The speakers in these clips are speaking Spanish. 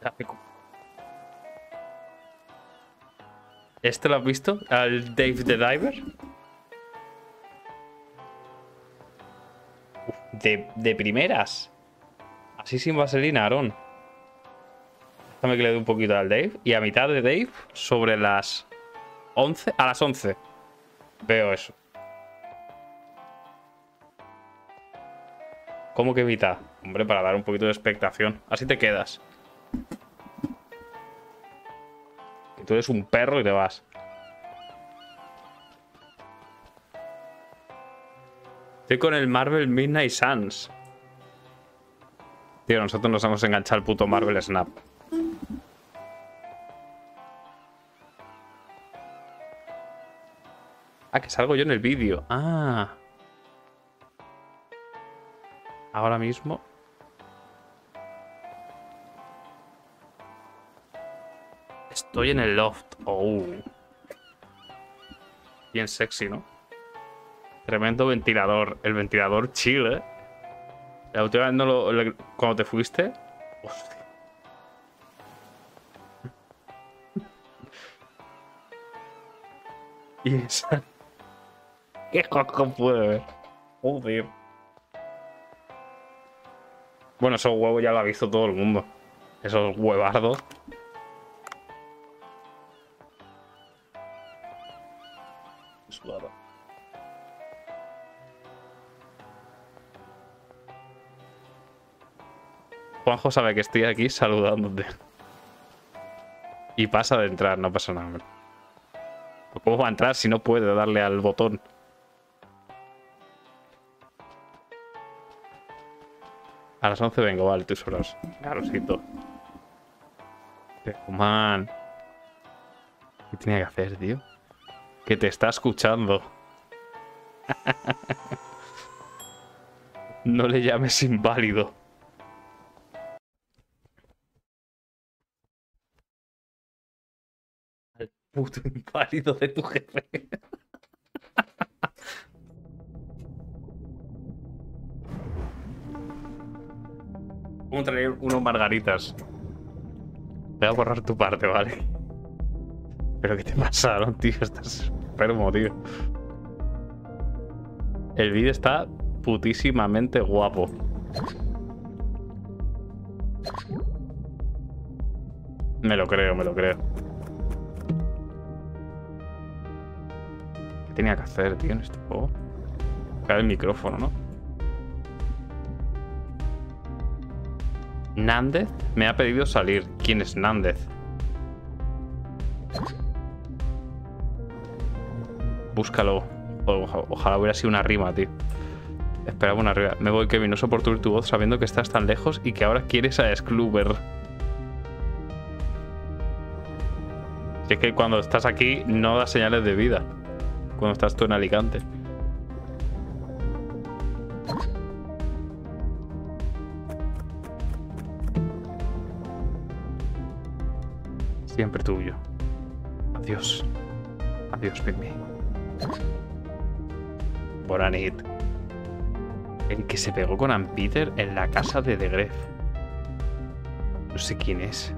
Gráfico. ¿Este lo has visto? ¿Al Dave the Diver? De, de primeras. Así sin vaselina, Aaron. Déjame que le dé un poquito al Dave. Y a mitad de Dave, sobre las 11. A las 11. Veo eso. ¿Cómo que mitad? Hombre, para dar un poquito de expectación. Así te quedas. Tú eres un perro y te vas. Estoy con el Marvel Midnight Suns. Tío, nosotros nos hemos enganchado al puto Marvel Snap. Ah, que salgo yo en el vídeo. Ah. Ahora mismo. Estoy en el loft. Oh. Bien sexy, ¿no? Tremendo ventilador. El ventilador chill, ¿eh? La última vez no lo, cuando te fuiste. Hostia. ¿Qué cojo puede ver? Joder. Bueno, esos huevos ya lo ha visto todo el mundo. Esos huevardos. Juanjo sabe que estoy aquí saludándote. Y pasa de entrar, no pasa nada. hombre. ¿Cómo va a entrar si no puede darle al botón? A las 11 vengo, vale, tus horas. Carosito. man. ¿Qué tenía que hacer, tío? Que te está escuchando. no le llames inválido. Puto inválido de tu jefe. Vamos a traer unos margaritas. Voy a borrar tu parte, ¿vale? Pero ¿qué te pasaron, tío? Estás enfermo, tío. El vídeo está putísimamente guapo. Me lo creo, me lo creo. ¿Qué tenía que hacer, tío, en este juego? Buscar el micrófono, ¿no? Nández me ha pedido salir. ¿Quién es Nández? Búscalo. Ojalá hubiera sido una rima, tío. Esperaba una rima. Me voy, Kevin. No soporto oír tu voz sabiendo que estás tan lejos y que ahora quieres a Skluber. Si es que cuando estás aquí no das señales de vida. Cuando estás tú en Alicante. Siempre tuyo. Adiós. Adiós, Pigme. Boranit. El que se pegó con Peter en la casa de The Gref. No sé quién es.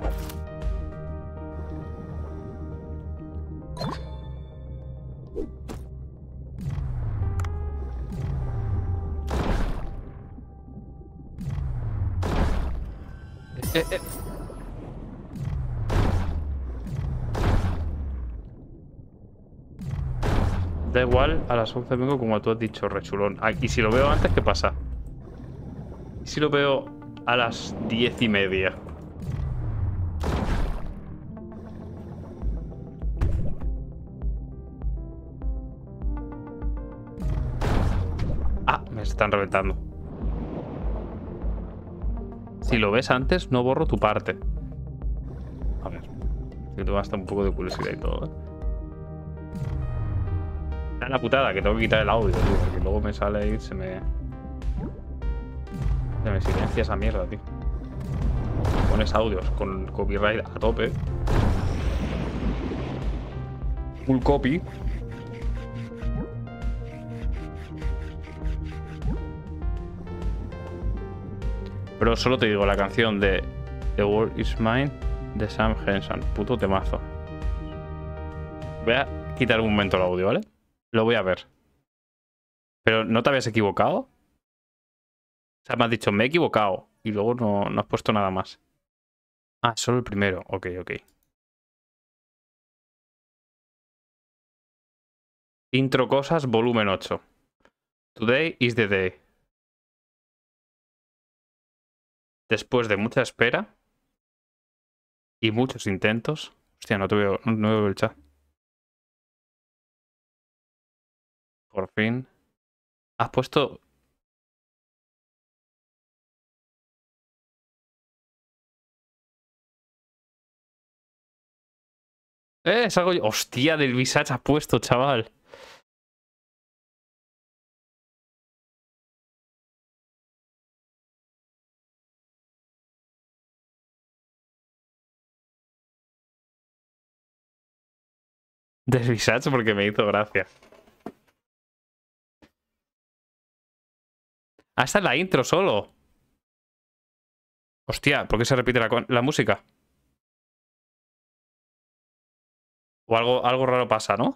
Igual, a las 11 vengo como tú has dicho, rechulón. Ah, y si lo veo antes, ¿qué pasa? ¿Y si lo veo a las 10 y media? Ah, me están reventando. Si lo ves antes, no borro tu parte. A ver. Que tengo hasta un poco de curiosidad y todo, ¿eh? Está en la putada que tengo que quitar el audio, tío, porque luego me sale y se me. Se me silencia esa mierda, tío. Pones audios con copyright a tope. Full copy. Pero solo te digo, la canción de The World Is Mine de Sam Henson. Puto temazo. Voy a quitar un momento el audio, ¿vale? Lo voy a ver. Pero ¿no te habías equivocado? O sea, me has dicho, me he equivocado. Y luego no, no has puesto nada más. Ah, solo el primero. Ok, ok. Intro cosas, volumen 8. Today is the day. Después de mucha espera y muchos intentos. Hostia, no te veo, no veo el chat. Por fin. Has puesto. Eh, es algo. Hostia, del Visage has puesto, chaval. Del Visage porque me hizo gracia. Ah, esta es la intro solo. Hostia, ¿por qué se repite la, la música? O algo, algo raro pasa, ¿no?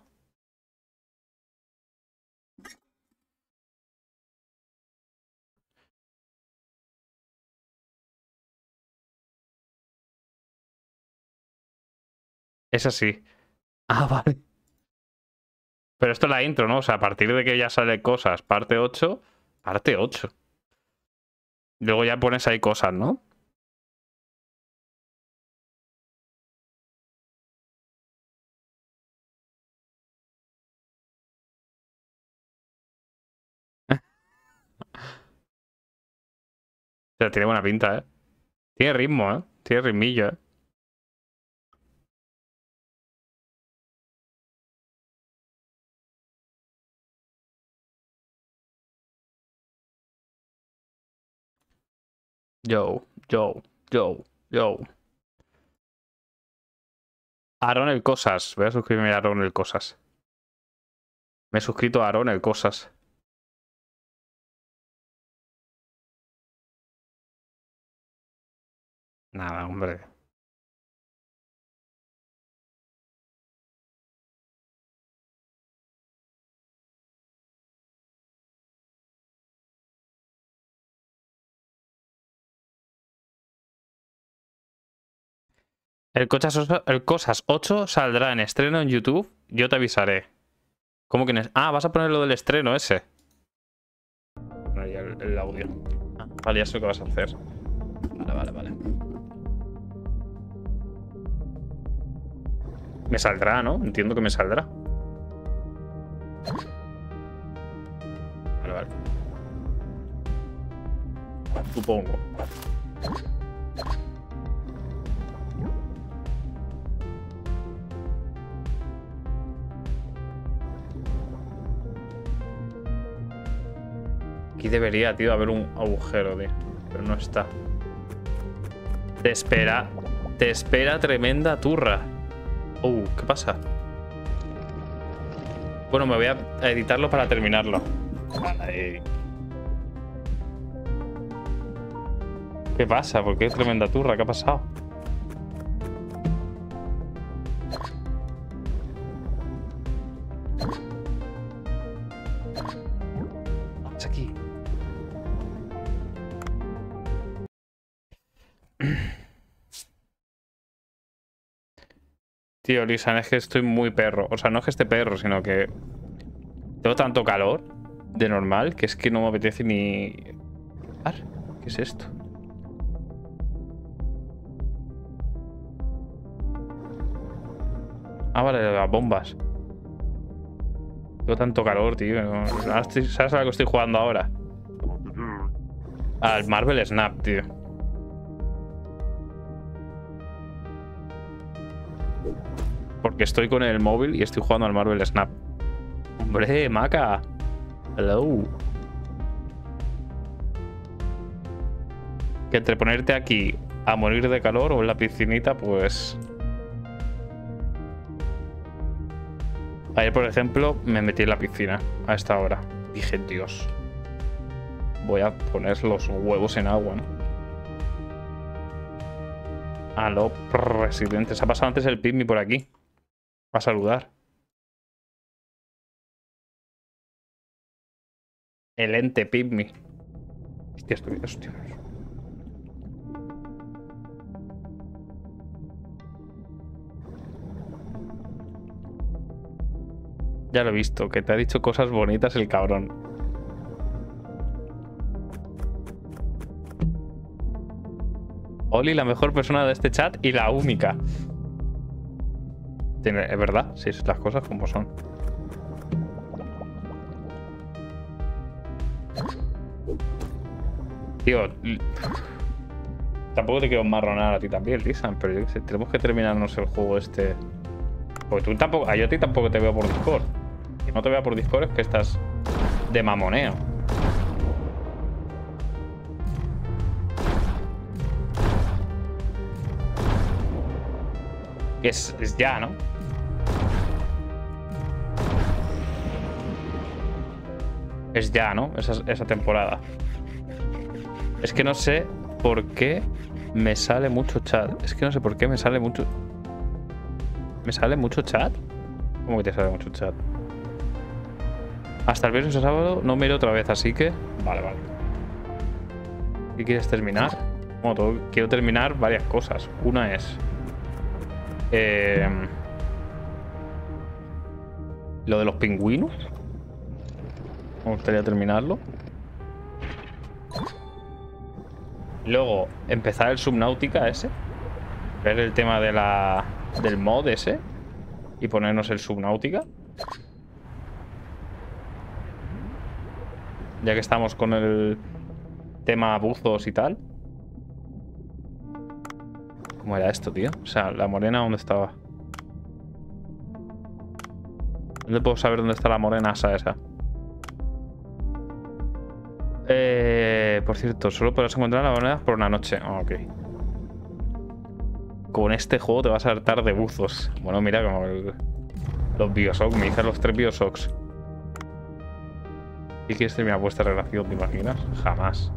Es así. Ah, vale. Pero esto es la intro, ¿no? O sea, a partir de que ya sale cosas, parte 8, parte 8. Luego ya pones ahí cosas, ¿no? O sea, tiene buena pinta, ¿eh? Tiene ritmo, ¿eh? Tiene ritmillo, ¿eh? Yo, yo, yo, yo. Aaron el Cosas. Voy a suscribirme a Aaron el Cosas. Me he suscrito a Aaron el Cosas. Nada, hombre. El, el Cosas 8 saldrá en estreno en YouTube. Yo te avisaré. ¿Cómo que Ah, vas a poner lo del estreno ese. El, el audio. Ah, vale, ya sé lo que vas a hacer. Vale, vale, vale. Me saldrá, ¿no? Entiendo que me saldrá. Vale, vale. Supongo. Aquí debería, tío, haber un agujero, tío. Pero no está. Te espera. Te espera tremenda turra. Uh, ¿qué pasa? Bueno, me voy a editarlo para terminarlo. ¿Qué pasa? ¿Por qué tremenda turra? ¿Qué ha pasado? Tío, Lisa, es que estoy muy perro. O sea, no es que esté perro, sino que tengo tanto calor de normal que es que no me apetece ni... ¿Qué es esto? Ah, vale, las bombas. Tengo tanto calor, tío. ¿Sabes a lo que estoy jugando ahora? Al Marvel Snap, tío. Porque estoy con el móvil y estoy jugando al Marvel Snap. Hombre, maca. Hello. Que entre ponerte aquí a morir de calor o en la piscinita, pues... Ayer, por ejemplo, me metí en la piscina a esta hora. Dije, Dios. Voy a poner los huevos en agua, ¿no? Aló, presidente. Se ha pasado antes el Pigmy por aquí. Va a saludar. El ente Pigmy. Hostia. Hostia. Ya lo he visto, que te ha dicho cosas bonitas el cabrón. Oli, la mejor persona de este chat y la única. Es verdad, sí, las cosas como son. Tío, tampoco te quiero marronar a ti también, Lisan, pero tenemos que terminarnos el juego este. Porque tú tampoco, a yo a ti tampoco te veo por Discord. Que no te vea por Discord es que estás de mamoneo. Es, es ya, ¿no? Es ya, ¿no? Esa, esa temporada. Es que no sé por qué me sale mucho chat. Es que no sé por qué me sale mucho. ¿Me sale mucho chat? ¿Cómo que te sale mucho chat? Hasta el viernes o sábado no me iré otra vez, así que. Vale, vale. ¿Qué quieres terminar? Todo- quiero terminar varias cosas. Una es. eh, lo de los pingüinos. Me gustaría terminarlo. Luego, empezar el Subnautica ese. Ver el tema de la, del mod ese. Y ponernos el Subnautica. Ya que estamos con el tema buzos y tal. ¿Cómo era esto, tío? O sea, la morena, ¿dónde estaba? ¿Dónde puedo saber dónde está la morena esa? esa? Por cierto, solo podrás encontrar la moneda por una noche. Ah, ok. Con este juego te vas a hartar de buzos. Bueno, mira, como los Bioshock. Me dicen los tres Bioshocks. ¿Y quieres terminar vuestra relación, te imaginas? Jamás.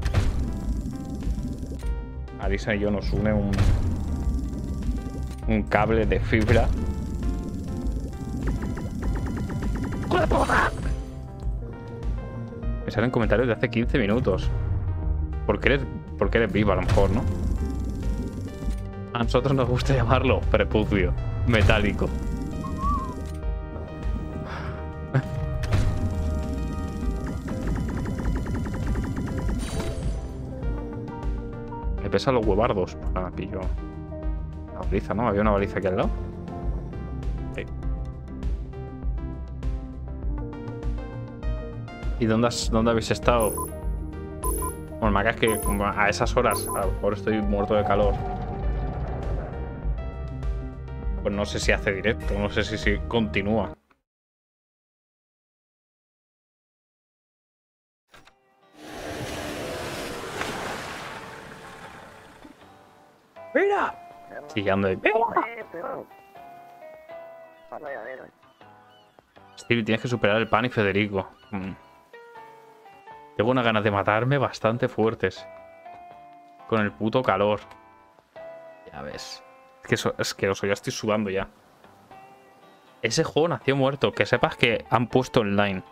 Alisa y yo nos une un. Un cable de fibra. Me salen comentarios de hace 15 minutos. Porque eres, porque eres viva, a lo mejor, ¿no? A nosotros nos gusta llamarlo prepucio, metálico. Me pesan los huevardos. Ah, pillo. La baliza, ¿no? Había una baliza aquí al lado. Sí. ¿Y dónde, has- dónde habéis estado? Bueno, me es que a esas horas, a lo mejor estoy muerto de calor. Pues no sé si hace directo, no sé si, si continúa. ¡Mira! Chillando de... Stevie, tienes que superar el pan y Federico. Mm. Tengo unas ganas de matarme bastante fuertes. Con el puto calor. Ya ves. Es que eso, es que eso, ya estoy sudando ya. Ese juego nació muerto. Que sepas que han puesto online.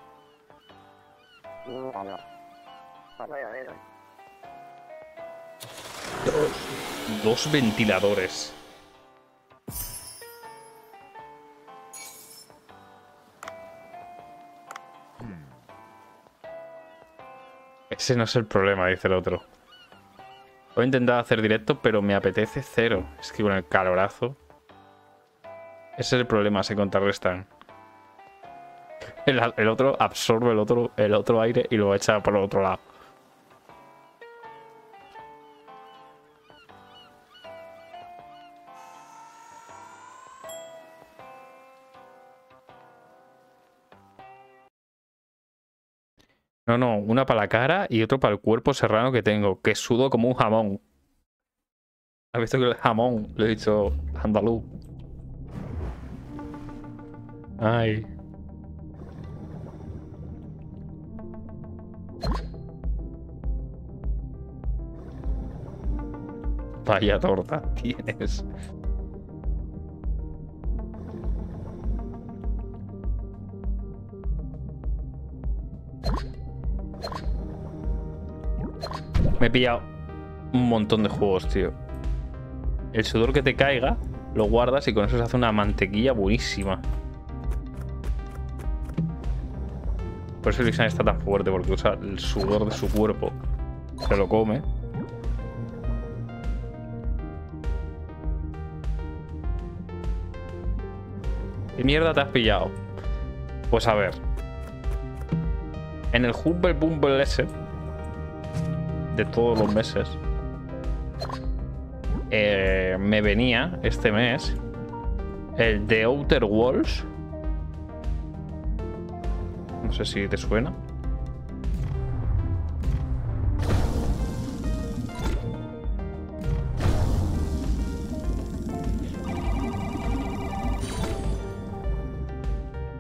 Dos ventiladores. Ese no es el problema, dice el otro. Voy a intentar hacer directo, pero me apetece cero. Es que con el calorazo. Ese es el problema, se contrarrestan. El, otro absorbe el otro, el otro aire y lo echa por el otro lado. No, no, una para la cara y otro para el cuerpo serrano que tengo, que sudo como un jamón. ¿Has visto que el jamón lo he dicho andaluz? Ay. Vaya torta tienes. Pillado un montón de juegos, tío. El sudor que te caiga, lo guardas y con eso se hace una mantequilla buenísima. Por eso Lisan está tan fuerte, porque usa el sudor de su cuerpo. Se lo come. ¿Qué mierda te has pillado? Pues a ver. En el Humble Bumble S de todos los meses eh, me venía este mes el The Outer Walls. No sé si te suena.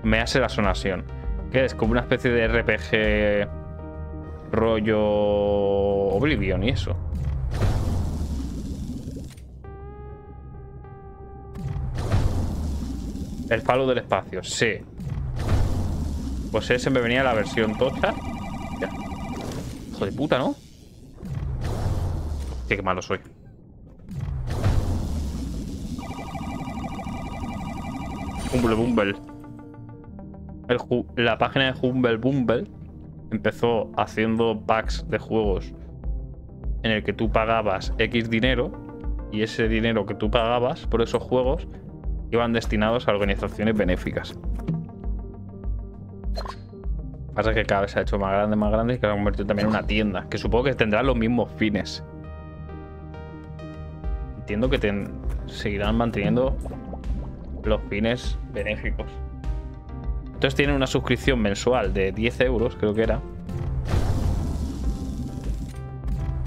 Me hace la sonación. Que es como una especie de RPG rollo Oblivion y eso. El falo del espacio, sí. Pues ese me venía la versión tocha. Hijo de puta, ¿no? Hostia, qué malo soy. Humble Bumble. la página de Humble Bumble empezó haciendo packs de juegos en el que tú pagabas X dinero y ese dinero que tú pagabas por esos juegos iban destinados a organizaciones benéficas. Pasa que cada vez se ha hecho más grande, más grande y que se ha convertido también en una tienda, que supongo que tendrá los mismos fines. Entiendo que seguirán manteniendo los fines benéficos. Entonces tienen una suscripción mensual de 10 euros, creo que era.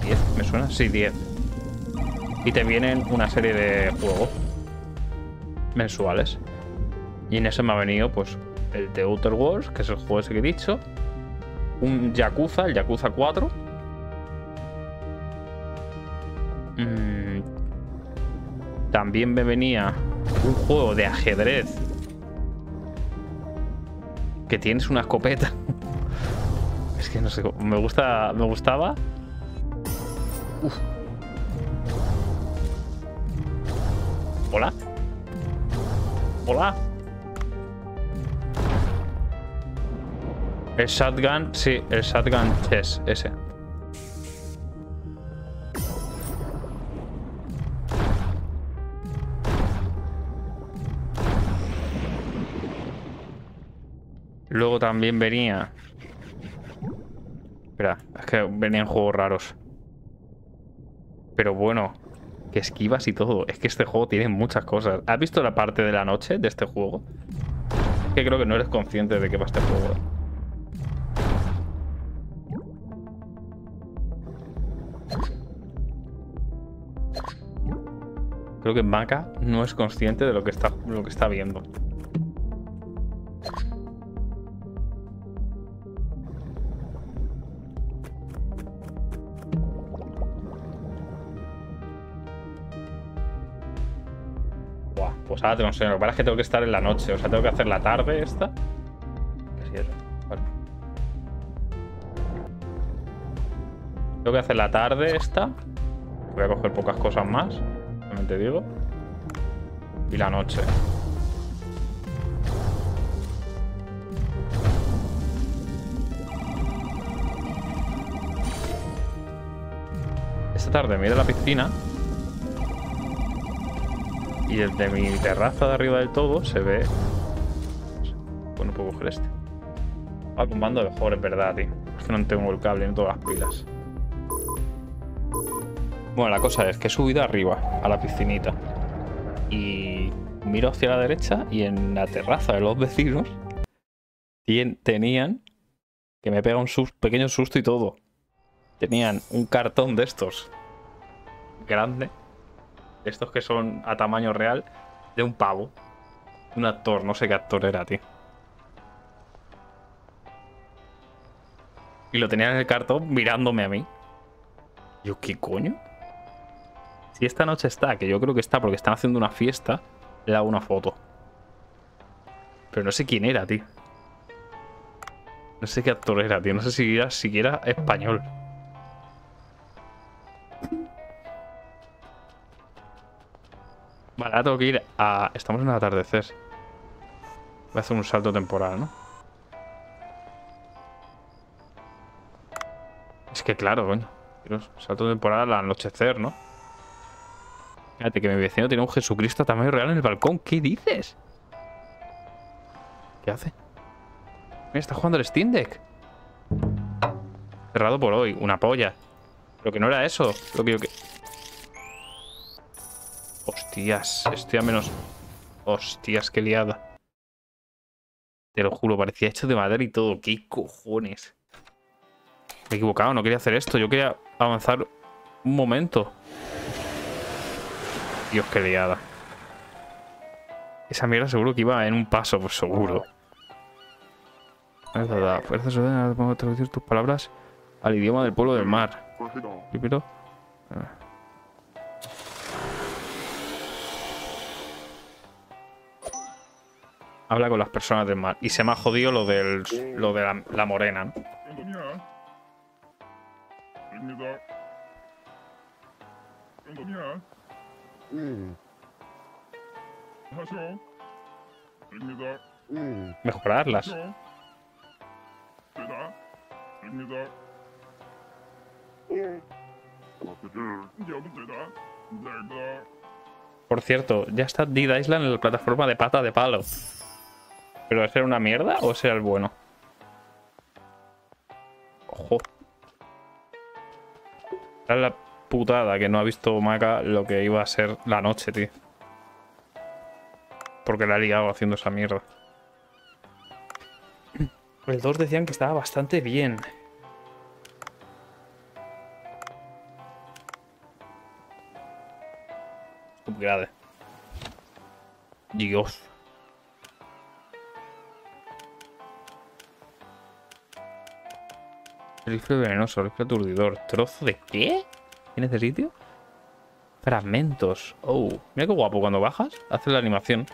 10, ¿me suena? Sí, 10. Y te vienen una serie de juegos mensuales. Y en eso me ha venido, pues, el The Outer Worlds, que es el juego ese que he dicho. Un Yakuza, el Yakuza 4. Mm. También me venía un juego de ajedrez. Que tienes una escopeta. es que no sé, me gusta, me gustaba. Hola. Hola. El shotgun, sí, el shotgun chess, ese. También venía... Espera, es que venían juegos raros. Pero bueno, que esquivas y todo. Es que este juego tiene muchas cosas. ¿Has visto la parte de la noche de este juego? Es que creo que no eres consciente de qué va este juego. Creo que Maka no es consciente de lo que está, lo que está viendo. Pues ahora te lo. Lo que pasa es que tengo que estar en la noche. O sea, tengo que hacer la tarde esta. Vale. Tengo que hacer la tarde esta. Voy a coger pocas cosas más. También te digo. Y la noche. Esta tarde me iré a la piscina. Y desde mi terraza de arriba del todo se ve... Bueno, puedo coger este. Ah, con mejor, es verdad, tío. Es que no tengo el cable, no todas las pilas. Bueno, la cosa es que he subido arriba, a la piscinita. Y miro hacia la derecha y en la terraza de los vecinos tenían... Que me pega un pequeño susto y todo. Tenían un cartón de estos. Grande estos que son a tamaño real, de un pavo. Un actor, no sé qué actor era, tío. Y lo tenía en el cartón mirándome a mí. Yo, ¿qué coño? Si esta noche está, que yo creo que está porque están haciendo una fiesta, le hago una foto. Pero no sé quién era, tío. No sé qué actor era, tío. No sé si era siquiera español. Vale, tengo que ir a... Estamos en el atardecer. Voy a hacer un salto temporal, ¿no? Es que claro, coño. Salto temporal al anochecer, ¿no? Fíjate que mi vecino tiene un Jesucristo tamaño real en el balcón. ¿Qué dices? ¿Qué hace? Está jugando el Steam Deck. Cerrado por hoy. Una polla. Pero que no era eso. Lo que yo que... Hostias. Estoy a menos... Hostias, qué liada. Te lo juro, parecía hecho de madera y todo. ¿Qué cojones? Me he equivocado, no quería hacer esto. Yo quería avanzar un momento. Dios, qué liada. Esa mierda seguro que iba en un paso, pues seguro. Fuerzas ordenan a traducir tus palabras al idioma del pueblo del mar. Primero. Ah. Habla con las personas del mar. Y se me ha jodido lo, del, lo de la, morena, ¿no? Mejorarlas. Por cierto, ya está Dead Island en la plataforma de pata de palo. ¿Pero ser una mierda o ser el bueno? Ojo. Es la putada que no ha visto Maca lo que iba a ser la noche, tío. Porque la ha liado haciendo esa mierda. El 2 decían que estaba bastante bien. Upgrade. Dios. Rifle venenoso, rifle aturdidor. ¿Trozo de qué? ¿En ese sitio? Fragmentos. Oh, mira qué guapo cuando bajas. Hace la animación.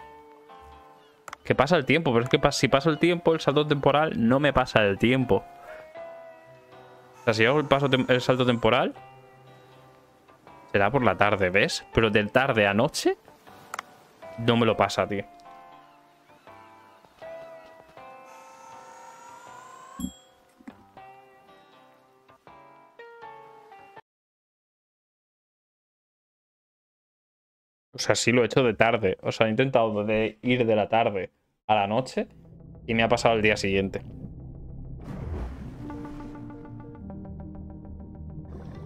Que pasa el tiempo, pero es que si pasa el tiempo, el salto temporal no me pasa el tiempo. O sea, si hago el, paso el salto temporal, será por la tarde, ¿ves? Pero de tarde a noche, no me lo pasa, tío. O sea, sí lo he hecho de tarde. O sea, he intentado de ir de la tarde a la noche y me ha pasado el día siguiente.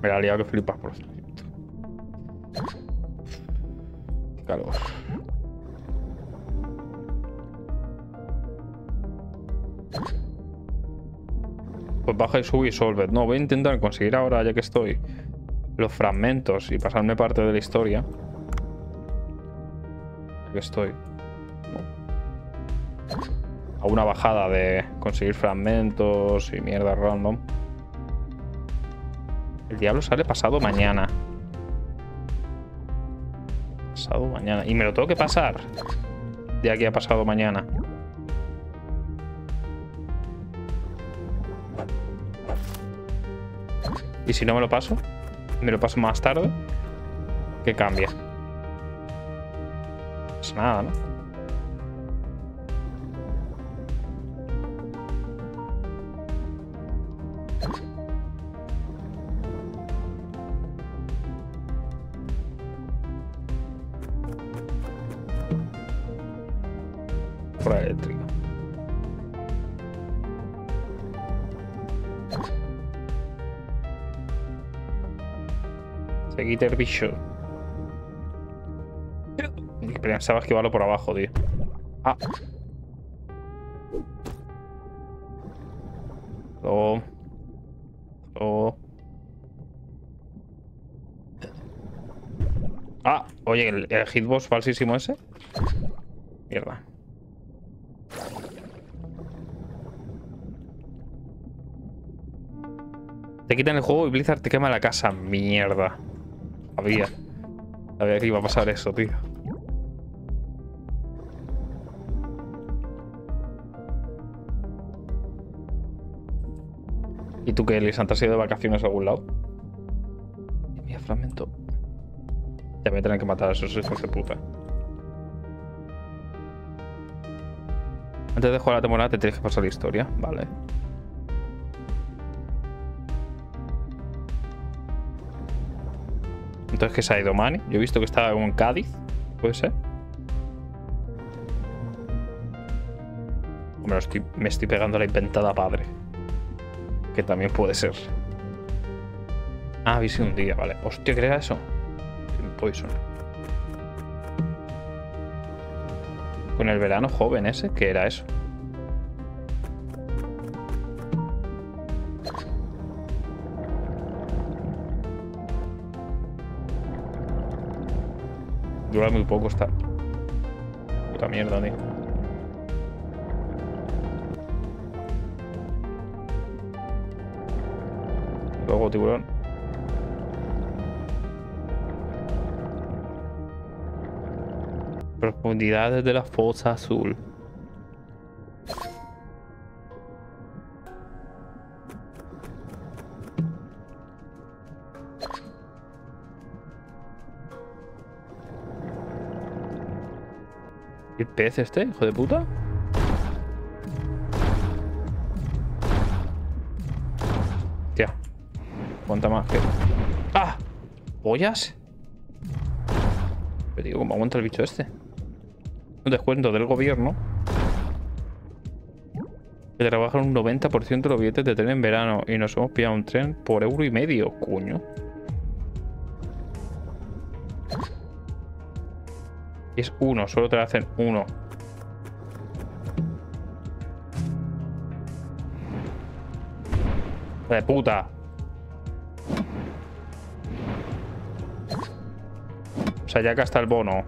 Me la liado que flipas, por cierto. Calor. Pues baja y sube y solve. No, voy a intentar conseguir ahora, ya que estoy, los fragmentos y pasarme parte de la historia que estoy. A una bajada de conseguir fragmentos y mierda random. El diablo sale pasado mañana. Pasado mañana. Y me lo tengo que pasar. De aquí a pasado mañana. Y si no me lo paso, me lo paso más tarde, ¿qué cambia? Nada, ¿no? Por eléctrica. Seguite el bicho. Pensaba esquivarlo por abajo, tío. Ah. Oh. Oh. Ah, oye, el, hitbox falsísimo ese. Mierda. Te quitan el juego y Blizzard te quema la casa. Mierda. Había. Sabía que iba a pasar eso, tío. ¿Y tú qué, Lisandro? ¿Has ido de vacaciones a algún lado? Mira, fragmento. Ya voy a tener que matar a esos hijos de puta. Antes de jugar la temporada te tienes que pasar la historia. Vale. Entonces, ¿qué se ha ido Mani? Yo he visto que estaba en Cádiz. ¿Puede ser? Hombre, estoy, me estoy pegando la inventada padre. Que también puede ser. Ah, sido un día, vale. Hostia, ¿qué era eso? Poison. Con el verano joven ese, ¿qué era eso? Dura muy poco esta. Puta mierda, tío. Profundidades de la fosa azul. ¿Qué pez este, hijo de puta? ¿Pollas? Pero digo, ¿cómo aguanta el bicho este? Un descuento del gobierno. Que trabaja un 90% de los billetes de tren en verano. Y nos hemos pillado un tren por euro y medio, coño. Es uno, solo te hacen uno. De puta. Sea, ya está el bono.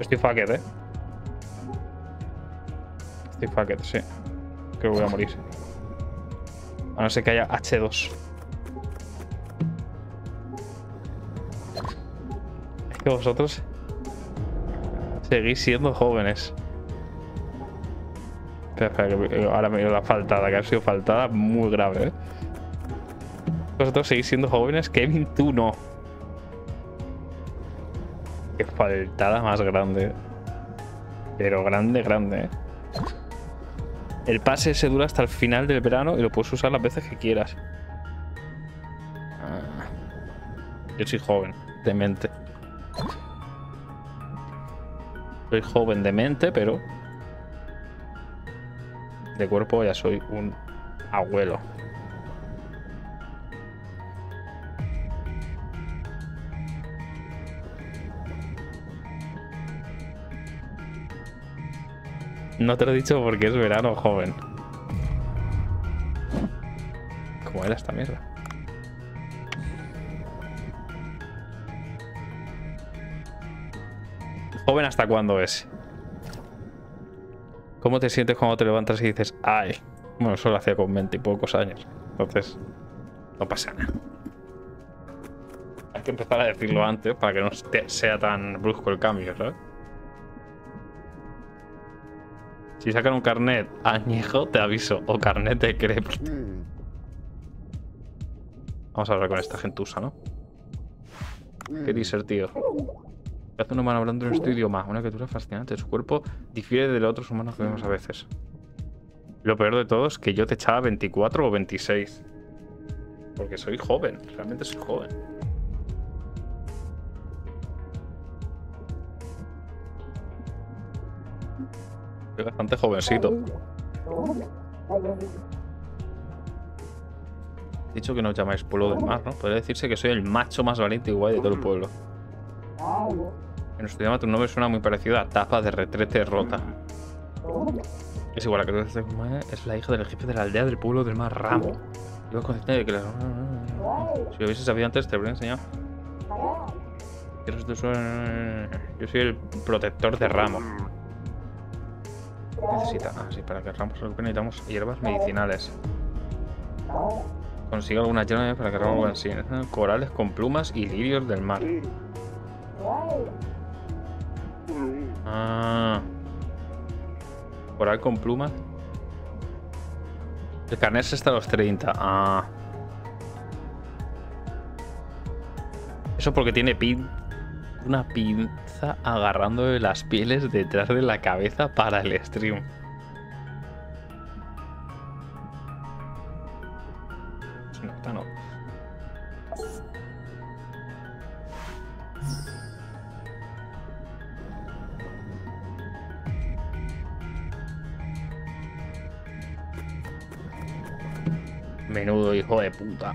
Estoy fucked, eh. Estoy fucked, sí. Creo que voy a morir. A no ser que haya H2. Es que vosotros seguís siendo jóvenes. Ahora me dio la faltada, que ha sido faltada muy grave, ¿eh? Vosotros seguís siendo jóvenes, Kevin, tú no. Qué faltada más grande. Pero grande, grande, ¿eh? El pase se dura hasta el final del verano y lo puedes usar las veces que quieras. Ah. Yo soy joven, de mente. Soy joven de mente, pero... De cuerpo ya soy un abuelo. No te lo he dicho porque es verano joven. ¿Cómo era esta mierda? ¿Joven hasta cuándo es? ¿Cómo te sientes cuando te levantas y dices, ay? Bueno, eso lo hacía con 20 y pocos años. Entonces, no pasa nada. Hay que empezar a decirlo antes para que no sea tan brusco el cambio, ¿sabes? Si sacan un carnet añejo, te aviso. O carnet de crepe. Vamos a hablar con esta gentusa, ¿no? ¿Qué dice tío? ¿Qué hace un humano hablando en nuestro idioma? Una criatura fascinante. Su cuerpo difiere de los otros humanos que vemos a veces. Lo peor de todo es que yo te echaba 24 o 26. Porque soy joven. Realmente soy joven. Soy bastante jovencito. He dicho que no os llamáis pueblo del mar, ¿no? Podría decirse que soy el macho más valiente y guay de todo el pueblo. En nuestro idioma tu nombre suena muy parecido a tapa de retrete rota. Es igual a que es la hija del jefe de la aldea del pueblo del mar Ramo. Yo consciente de que la... Si lo hubiese sabido antes te habría enseñado. Yo soy el protector de Ramo. Necesita. Ah, sí, para que Ramos se recupere necesitamos hierbas medicinales. Consigue algunas llaves para cargar algo así. Corales con plumas y lirios del mar. Ah. Coral con plumas. El carnet es hasta los 30. Ah. Eso porque tiene pin una pinza agarrando las pieles detrás de la cabeza para el stream. Puta.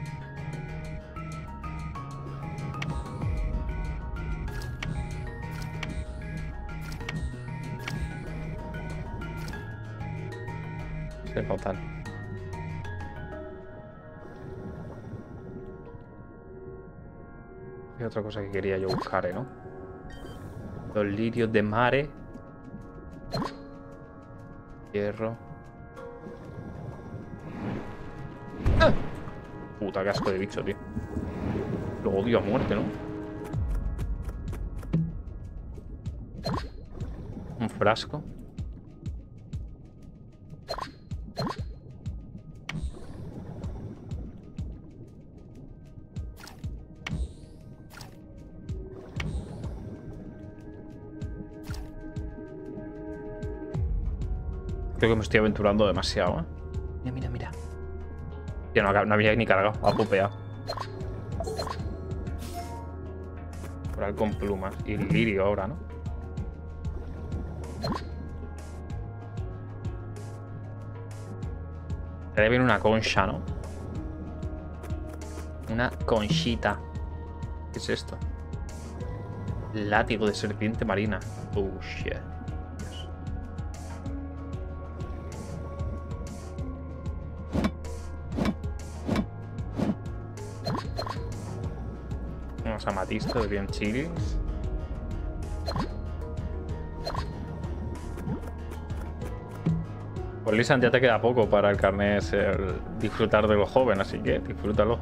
Se. Hay otra cosa que quería yo buscar, ¿eh? ¿no? Los lirios de mare. Hierro. Puta, casco de bicho, tío. Lo odio a muerte, ¿no? Un frasco. Creo que me estoy aventurando demasiado, ¿eh? No, no había ni cargado, ha pupeado. Coral con plumas. Y lirio ahora, ¿no? Debe venir una concha, ¿no? Una conchita. ¿Qué es esto? Látigo de serpiente marina. Oh, shit. Amatistas bien chilis. Pues Lisan, ya te queda poco para el carnet disfrutar de lo joven, así que disfrútalo.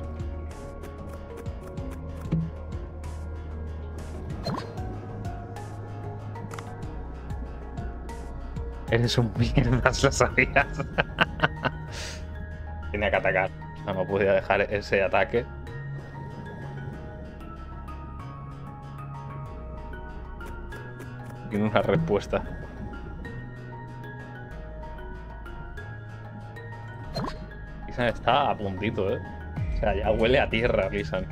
Eres un mierda, lo sabías. Tenía que atacar. No, no podía dejar ese ataque. Tiene una respuesta. Lisan está a puntito, ¿eh? O sea, ya huele a tierra, Lisan.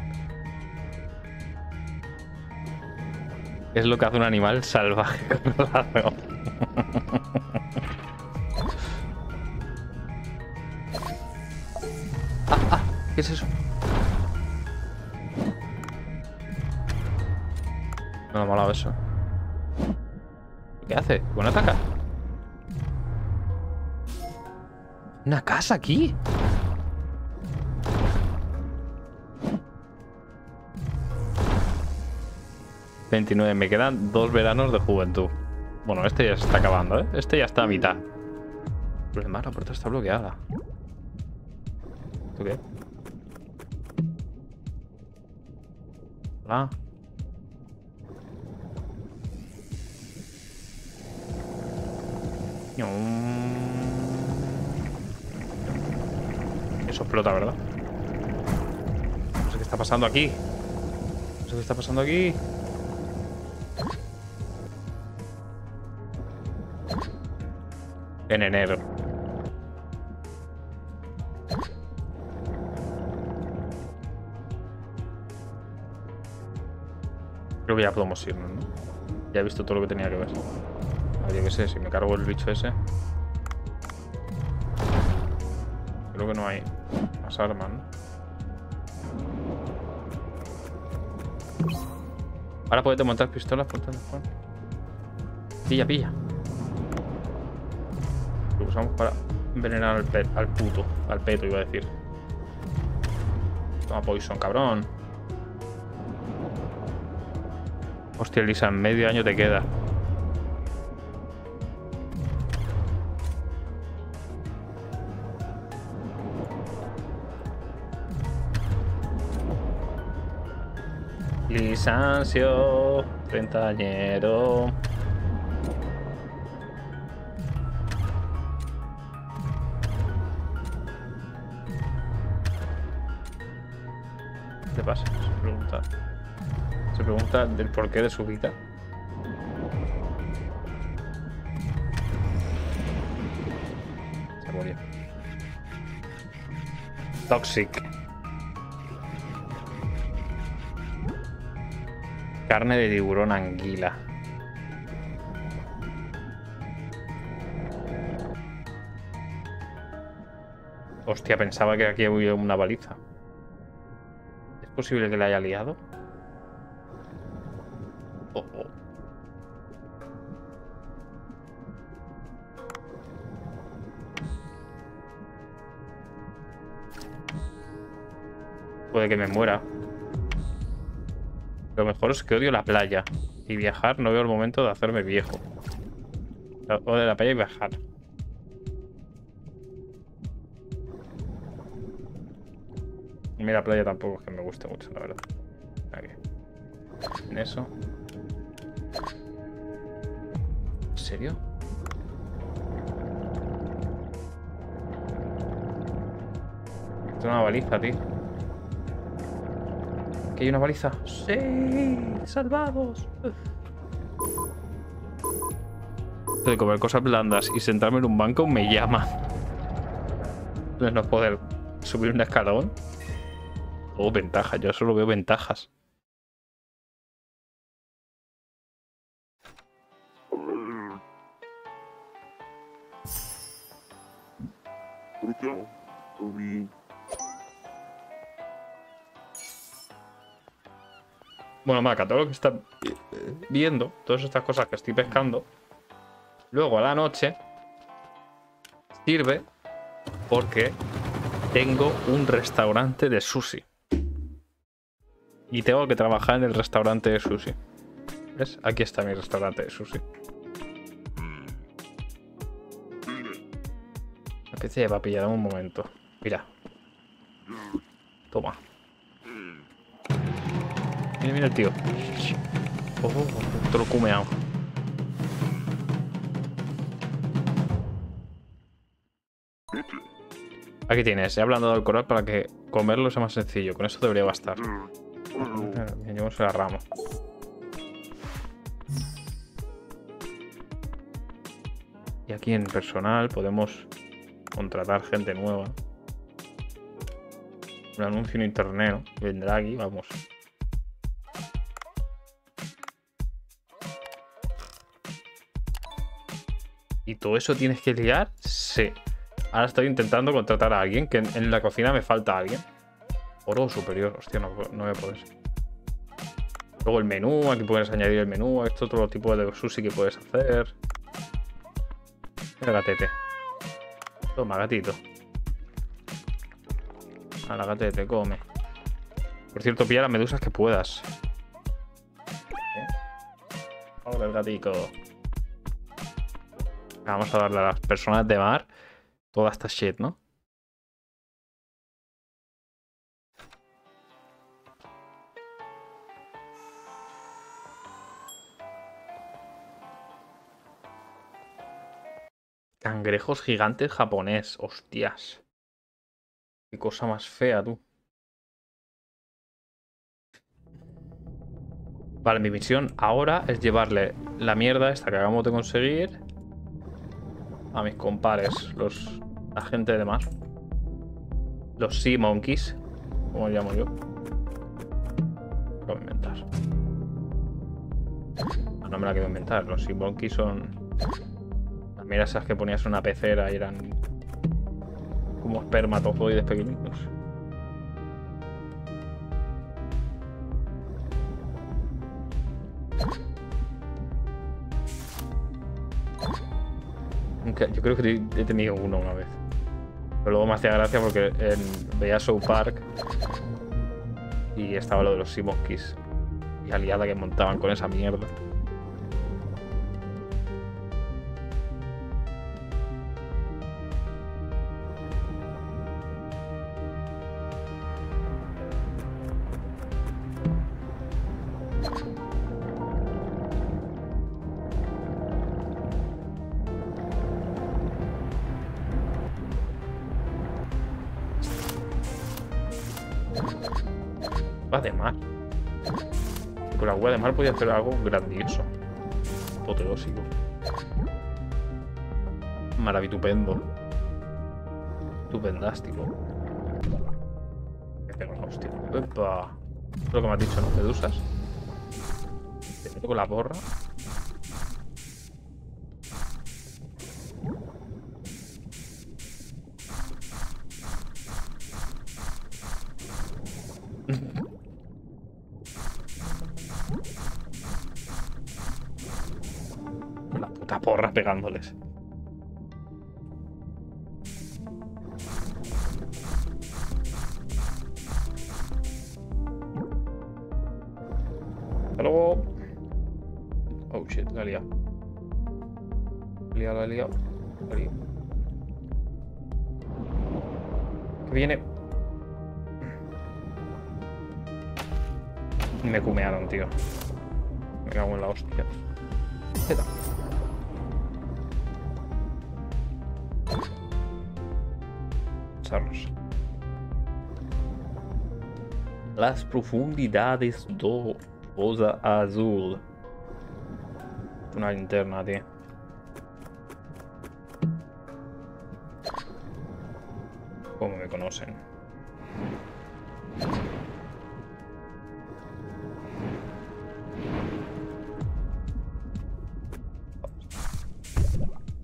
Es lo que hace un animal salvaje controlado. ah, ¿Una casa aquí? ...29, me quedan dos veranos de juventud. Bueno, este ya se está acabando, ¿eh? Este ya está a mitad. Problema, la puerta está bloqueada. ¿Esto qué? Hola. Explota, ¿verdad? No sé qué está pasando aquí. No sé qué está pasando aquí. En enero. Creo que ya podemos irnos, ¿no? Ya he visto todo lo que tenía que ver. A ver, yo qué sé, si me cargo el bicho ese. Creo que no hay más armas, ¿no? Ahora puedes montar pistolas por teléfono. Pilla, pilla. Lo usamos para envenenar al, pe al puto. Al peto, iba a decir. Toma poison, cabrón. Hostia, Lisa, en medio año te queda. Lisancio, treintañero. ¿Qué pasa? Se pregunta. Se pregunta del porqué de su vida. Se murió. Toxic. Carne de tiburón anguila. Hostia, pensaba que aquí había una baliza. ¿Es posible que la haya liado? Oh, oh. Puede que me muera. Mejor es que odio la playa. Y viajar no veo el momento de hacerme viejo. Odio la playa y viajar. Y la playa tampoco es que me guste mucho, la verdad. En eso. ¿En serio? Es una baliza, tío. ¿Que hay una baliza? ¡Sí! ¡Salvados! De comer cosas blandas y sentarme en un banco me llama. De no poder subir un escalón. Oh, ventajas. Yo solo veo ventajas. Bueno, Maca, todo lo que está viendo, todas estas cosas que estoy pescando, luego a la noche sirve porque tengo un restaurante de sushi. Y tengo que trabajar en el restaurante de sushi. ¿Ves? Aquí está mi restaurante de sushi. La PC de papilla, dame un momento. Mira. Toma. Mira, mira el tío. Oh, oh, cumeado. Aquí tienes, he hablando del coral para que comerlo sea más sencillo. Con eso debería bastar. Llevamos la rama. Y aquí en personal podemos contratar gente nueva. Un anuncio en internet, Vendrá aquí, vamos. ¿Y todo eso tienes que liar? Sí. Ahora estoy intentando contratar a alguien, que en, la cocina me falta alguien. Oro superior, hostia, no, no me puedes. Luego el menú, aquí puedes añadir el menú, esto otro tipo de sushi que puedes hacer. Mira gatete. Toma, gatito. A la gatete, come. Por cierto, pilla las medusas que puedas. Hola, el gatico. Vamos a darle a las personas de mar toda esta shit, ¿no? Cangrejos gigantes japonés, hostias. Qué cosa más fea, tú. Vale, mi misión ahora es llevarle la mierda esta que acabamos de conseguir a mis compares, los agentes de mar. Los Sea Monkeys, como llamo yo. Inventar. No me la quiero inventar. Los Sea Monkeys son. Las miras esas que ponías en una pecera y eran. como espermatozoides pequeñitos. Yo creo que he tenido uno una vez. Pero luego me hacía gracia porque veía Show Park y estaba lo de los Simoskis y aliada que montaban con esa mierda. Agua de mar. Con la agua de mar podía hacer algo grandioso. Apoteósico. Maravitupendo. Estupendástico. Que tengo una hostia. Epa. Lo que me has dicho, ¿no? Medusas. Te meto con la borra. Tío. Me cago en la hostia. Z. Charros. Las profundidades do Rosa Azul. Una linterna, tío. ¿Cómo me conocen?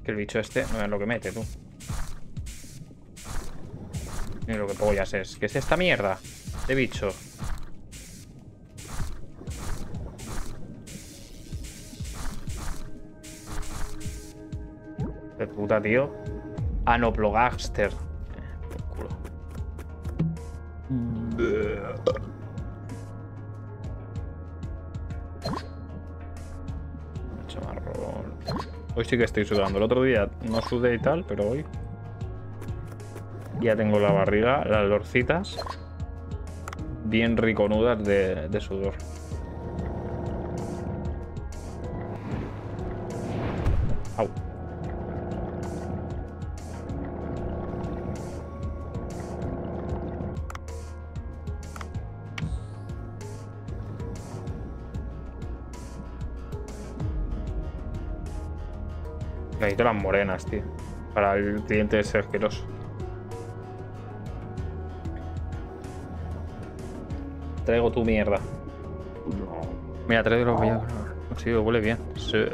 Que el bicho este no es lo que mete, tú. Ni lo que pollas es. ¿Qué es esta mierda? De bicho. De puta, tío. Anoplogagster. Eh, por culo. Hoy sí que estoy sudando. El otro día no sudé y tal, pero hoy ya tengo la barriga, las lorcitas bien riconudas de, de sudor. Necesito las morenas, tío. Para el cliente de ser asqueroso. Traigo tu mierda. Mira, traigo los villanos. Sí, huele bien. Sí.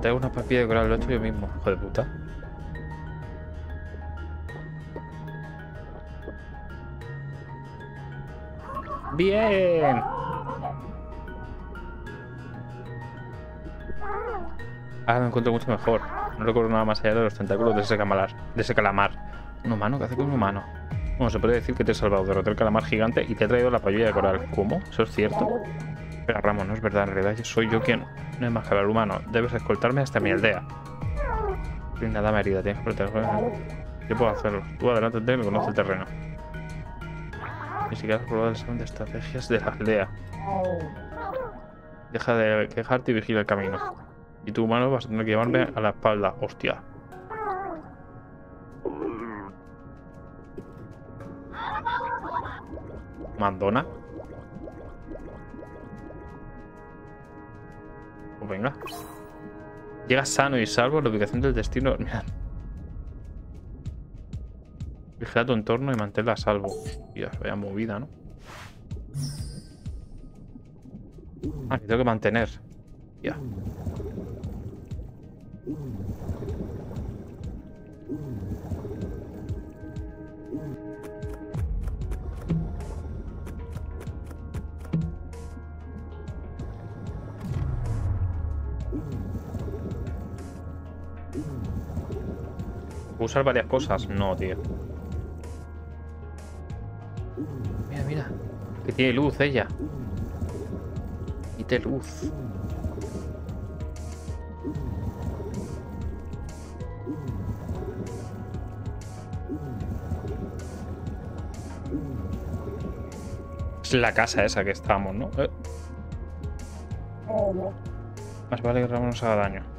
Traigo una papilla de coral, lo he hecho yo mismo, hijo de puta. ¡Bien! Ahora me encuentro mucho mejor. No recuerdo nada más allá de los tentáculos de ese calamar. De ese calamar. ¿Un humano? ¿Qué hace con un humano? Bueno, se puede decir que te he salvado, derroté el calamar gigante y te he traído la payuya de coral. ¿Cómo? ¿Eso es cierto? Espera, Ramos, no es verdad. En realidad soy yo quien... No es más que el humano. Debes escoltarme hasta mi aldea. Soy una dama herida. Tienes que protegerme. Yo puedo hacerlo. Tú adelante, que conoce el terreno. Ni siquiera has probado el examen de estrategias de la aldea. Deja de quejarte y vigila el camino. Y tu humano vas a tener que llevarme a la espalda. Hostia. Mandona. Pues venga. Llega sano y salvo a la ubicación del destino. Mira. Vigila tu entorno y manténla a salvo. Dios, vaya movida, ¿no? Ah, que tengo que mantener. Ya. Usar varias cosas? No, tío. Mira, mira. Que tiene luz ella. Quite luz. Es la casa esa que estamos, ¿no? Eh. Más vale que Ramón nos haga daño.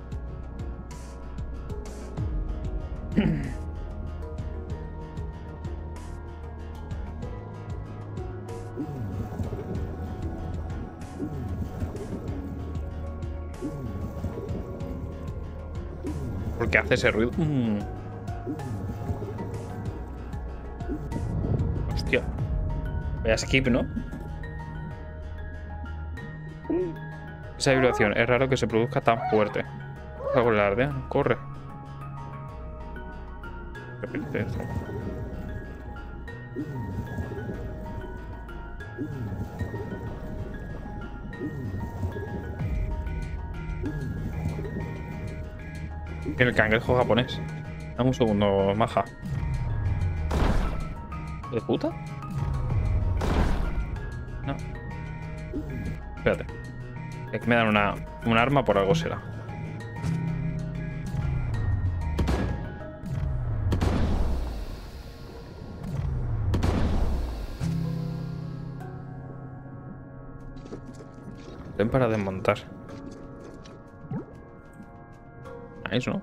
Porque hace ese ruido. Mm. Hostia. Vaya skip, ¿no? Esa vibración es raro que se produzca tan fuerte. Algo la ardea. Corre. El cangrejo japonés. Dame un segundo, maja. ¿De puta? No. Espérate. Es que me dan una, un arma por algo será. Ven para desmontar. Nice, ¿no?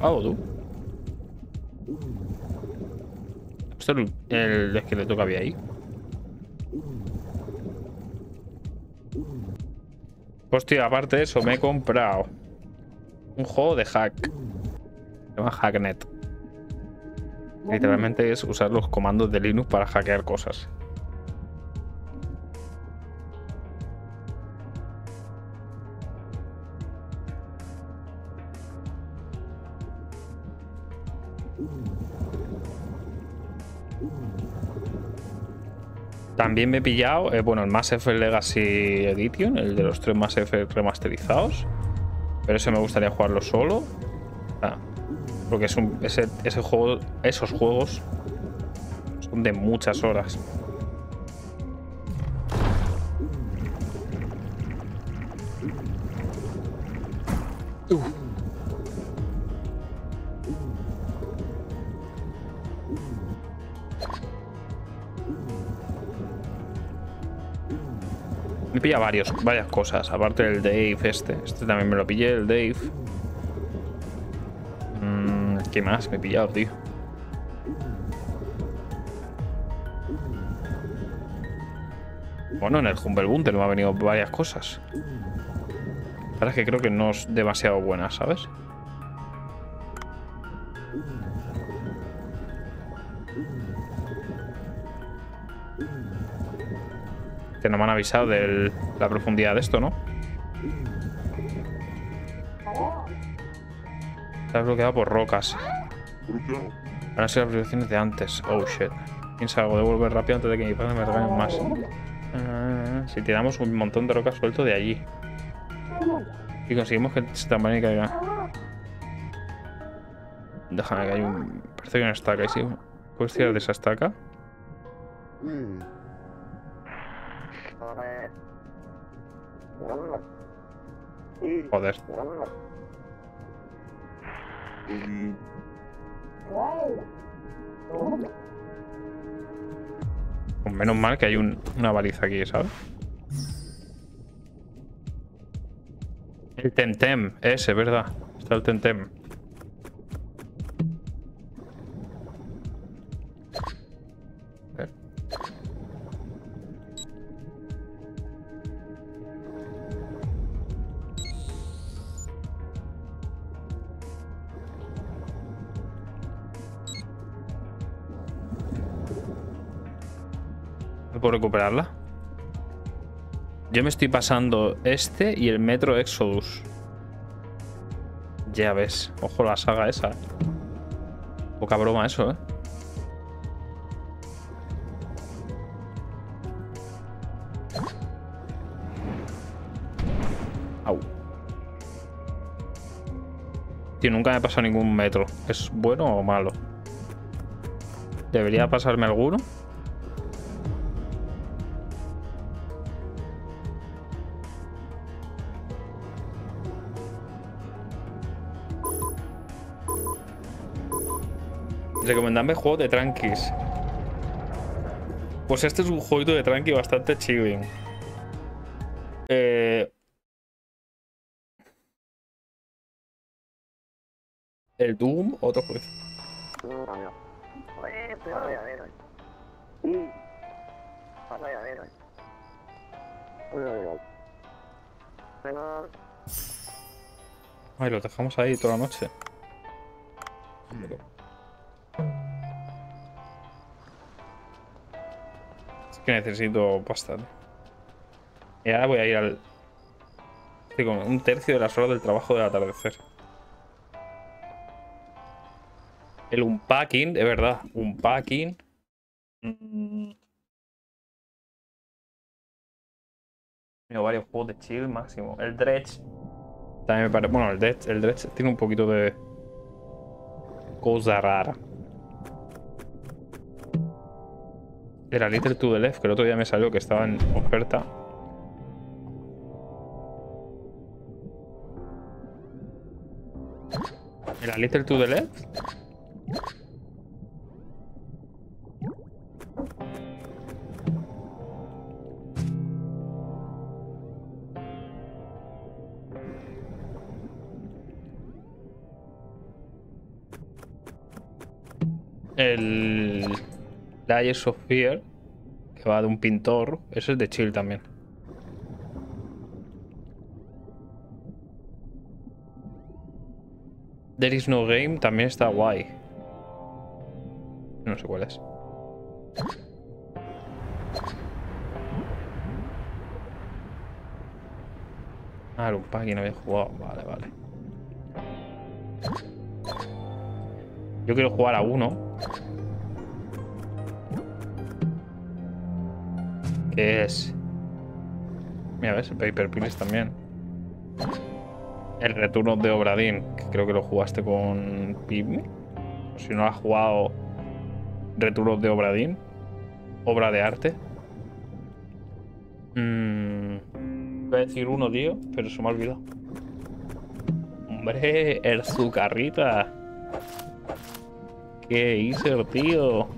Oh, tú. Esto es el, el esqueleto que había ahí. Hostia, aparte de eso, me he comprado un juego de hack. Se llama Hacknet. Literalmente es usar los comandos de Linux para hackear cosas. También me he pillado, eh, bueno, el Mass Effect Legacy Edition, el de los tres Mass Effect remasterizados. Pero ese me gustaría jugarlo solo. Ah, porque es un, ese, juego, esos juegos son de muchas horas. Pilla varios, varias cosas, aparte del Dave este. Este también me lo pillé, el Dave. Mm, ¿Qué más me he pillado, tío? Bueno, en el Humble Bundle me ha venido varias cosas. Ahora es que creo que no es demasiado buena, ¿sabes? Avisado de la profundidad de esto, ¿no? Está bloqueado por rocas. Ahora sí las proyecciones de antes. Oh shit. Piensa algo de volver rápido antes de que mi padre me regañe más. Ah, si tiramos un montón de rocas suelto de allí. Y conseguimos que se también caiga. Déjame que hay un. Parece que hay una estaca ahí, sí. ¿Puedes tirar de esa estaca? Joder. Pues menos mal que hay un- una baliza aquí, ¿sabes? El Temtem, ese, ¿verdad? Está el Temtem. Recuperarla? Yo me estoy pasando este y el Metro Exodus. Ya ves. Ojo la saga esa. Poca broma eso, ¿eh? Au. Tío, nunca me ha pasado ningún metro. ¿Es bueno o malo? ¿Debería pasarme alguno? Recomendadme juego de tranquis. Pues este es un jueguito de tranqui bastante chilling. Eh... El Doom, otro juez. Ay, lo dejamos ahí toda la noche. Que necesito pasta. Y ahora voy a ir al... Estoy con un tercio de las horas del trabajo del atardecer. El unpacking, de verdad, unpacking. Mm. Tengo varios juegos de chill máximo. El Dredge. También me parece. Bueno, el Dredge, el Dredge tiene un poquito de. Cosa rara. Era Little to the Left, que el otro día me salió que estaba en oferta. ¿Era Little to the Left? Layers of Fear, que va de un pintor, eso es de chill también. There is no game también está guay. No sé cuál es. Ah, pack no había jugado. Vale, vale. Yo quiero jugar a uno. Es... Mira, ves, Paper Please también. El retorno de Obradín, que creo que lo jugaste con Pime. Si no has jugado Returnos de Obradín, obra de arte. Mm, voy a decir uno, tío, pero se me ha olvidado. Hombre, el Zucarrita. ¿Qué hice, tío?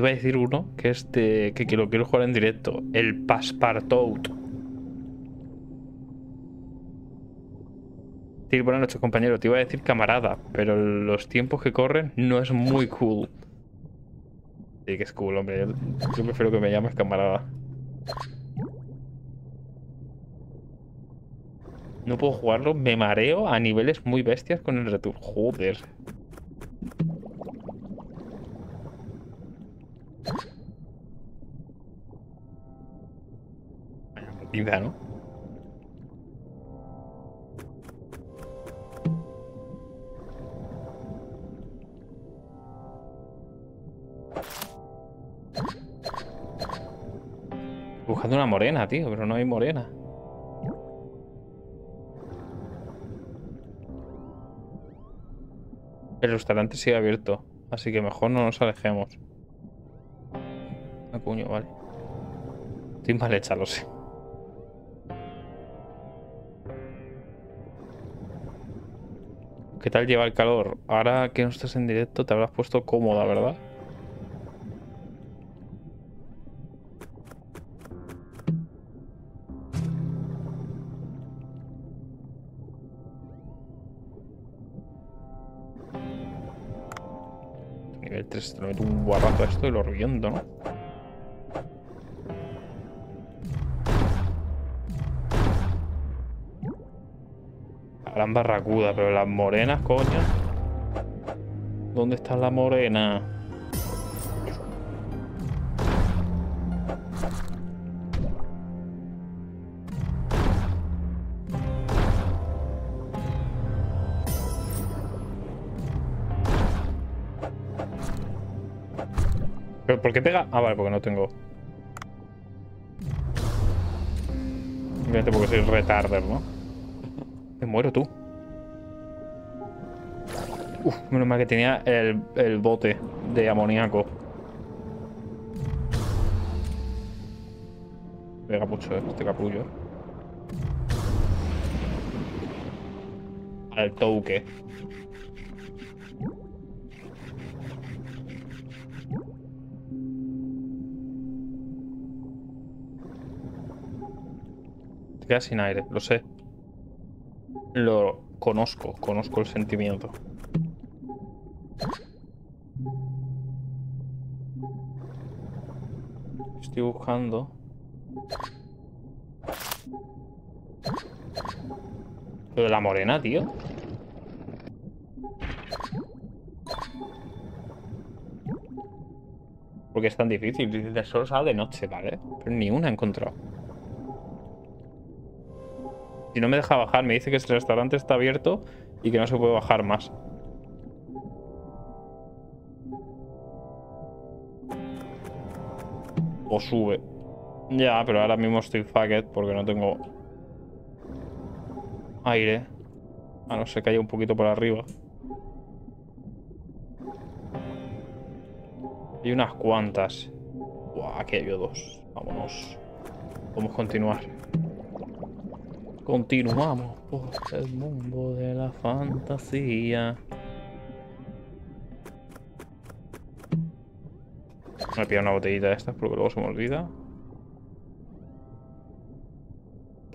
Te iba a decir uno que es que, lo quiero jugar en directo. El Passepartout. Sí, buenas noches, compañero. Te iba a decir camarada, pero los tiempos que corren no es muy cool. Sí, que es cool, hombre. Yo, prefiero que me llames camarada. No puedo jugarlo, me mareo a niveles muy bestias con el return. Joder. Vaya ¿no? Buscando una morena, tío, pero no hay morena. El restaurante sigue abierto, así que mejor no nos alejemos. A cuño, vale. Estoy mal hecha, lo sé. ¿Qué tal lleva el calor? Ahora que no estás en directo te habrás puesto cómoda, ¿verdad? Nivel 3, te lo meto un guarrazo a esto y lo reviento, ¿no? La gran barracuda, pero las morenas, coño. ¿Dónde está la morena? ¿Pero por qué pega? Ah, vale, porque no tengo. Simplemente porque soy retarder, ¿no? Me muero tú. Uf, menos mal que tenía el, el bote de amoníaco. Pega mucho eh, este capullo. Al touque. Te sin aire, lo sé. Lo conozco, conozco el sentimiento. Estoy buscando. Lo de la morena, tío. Porque es tan difícil. Solo sale de noche, ¿vale? Pero ni una he encontrado. Si no me deja bajar, me dice que este restaurante está abierto y que no se puede bajar más. O sube. Ya, pero ahora mismo estoy fucked porque no tengo aire. A no ser que haya un poquito por arriba. Hay unas cuantas. Buah, aquí hay dos. Vámonos. Vamos a continuar. Continuamos por el mundo de la fantasía. Me pido una botellita de estas porque luego se me olvida.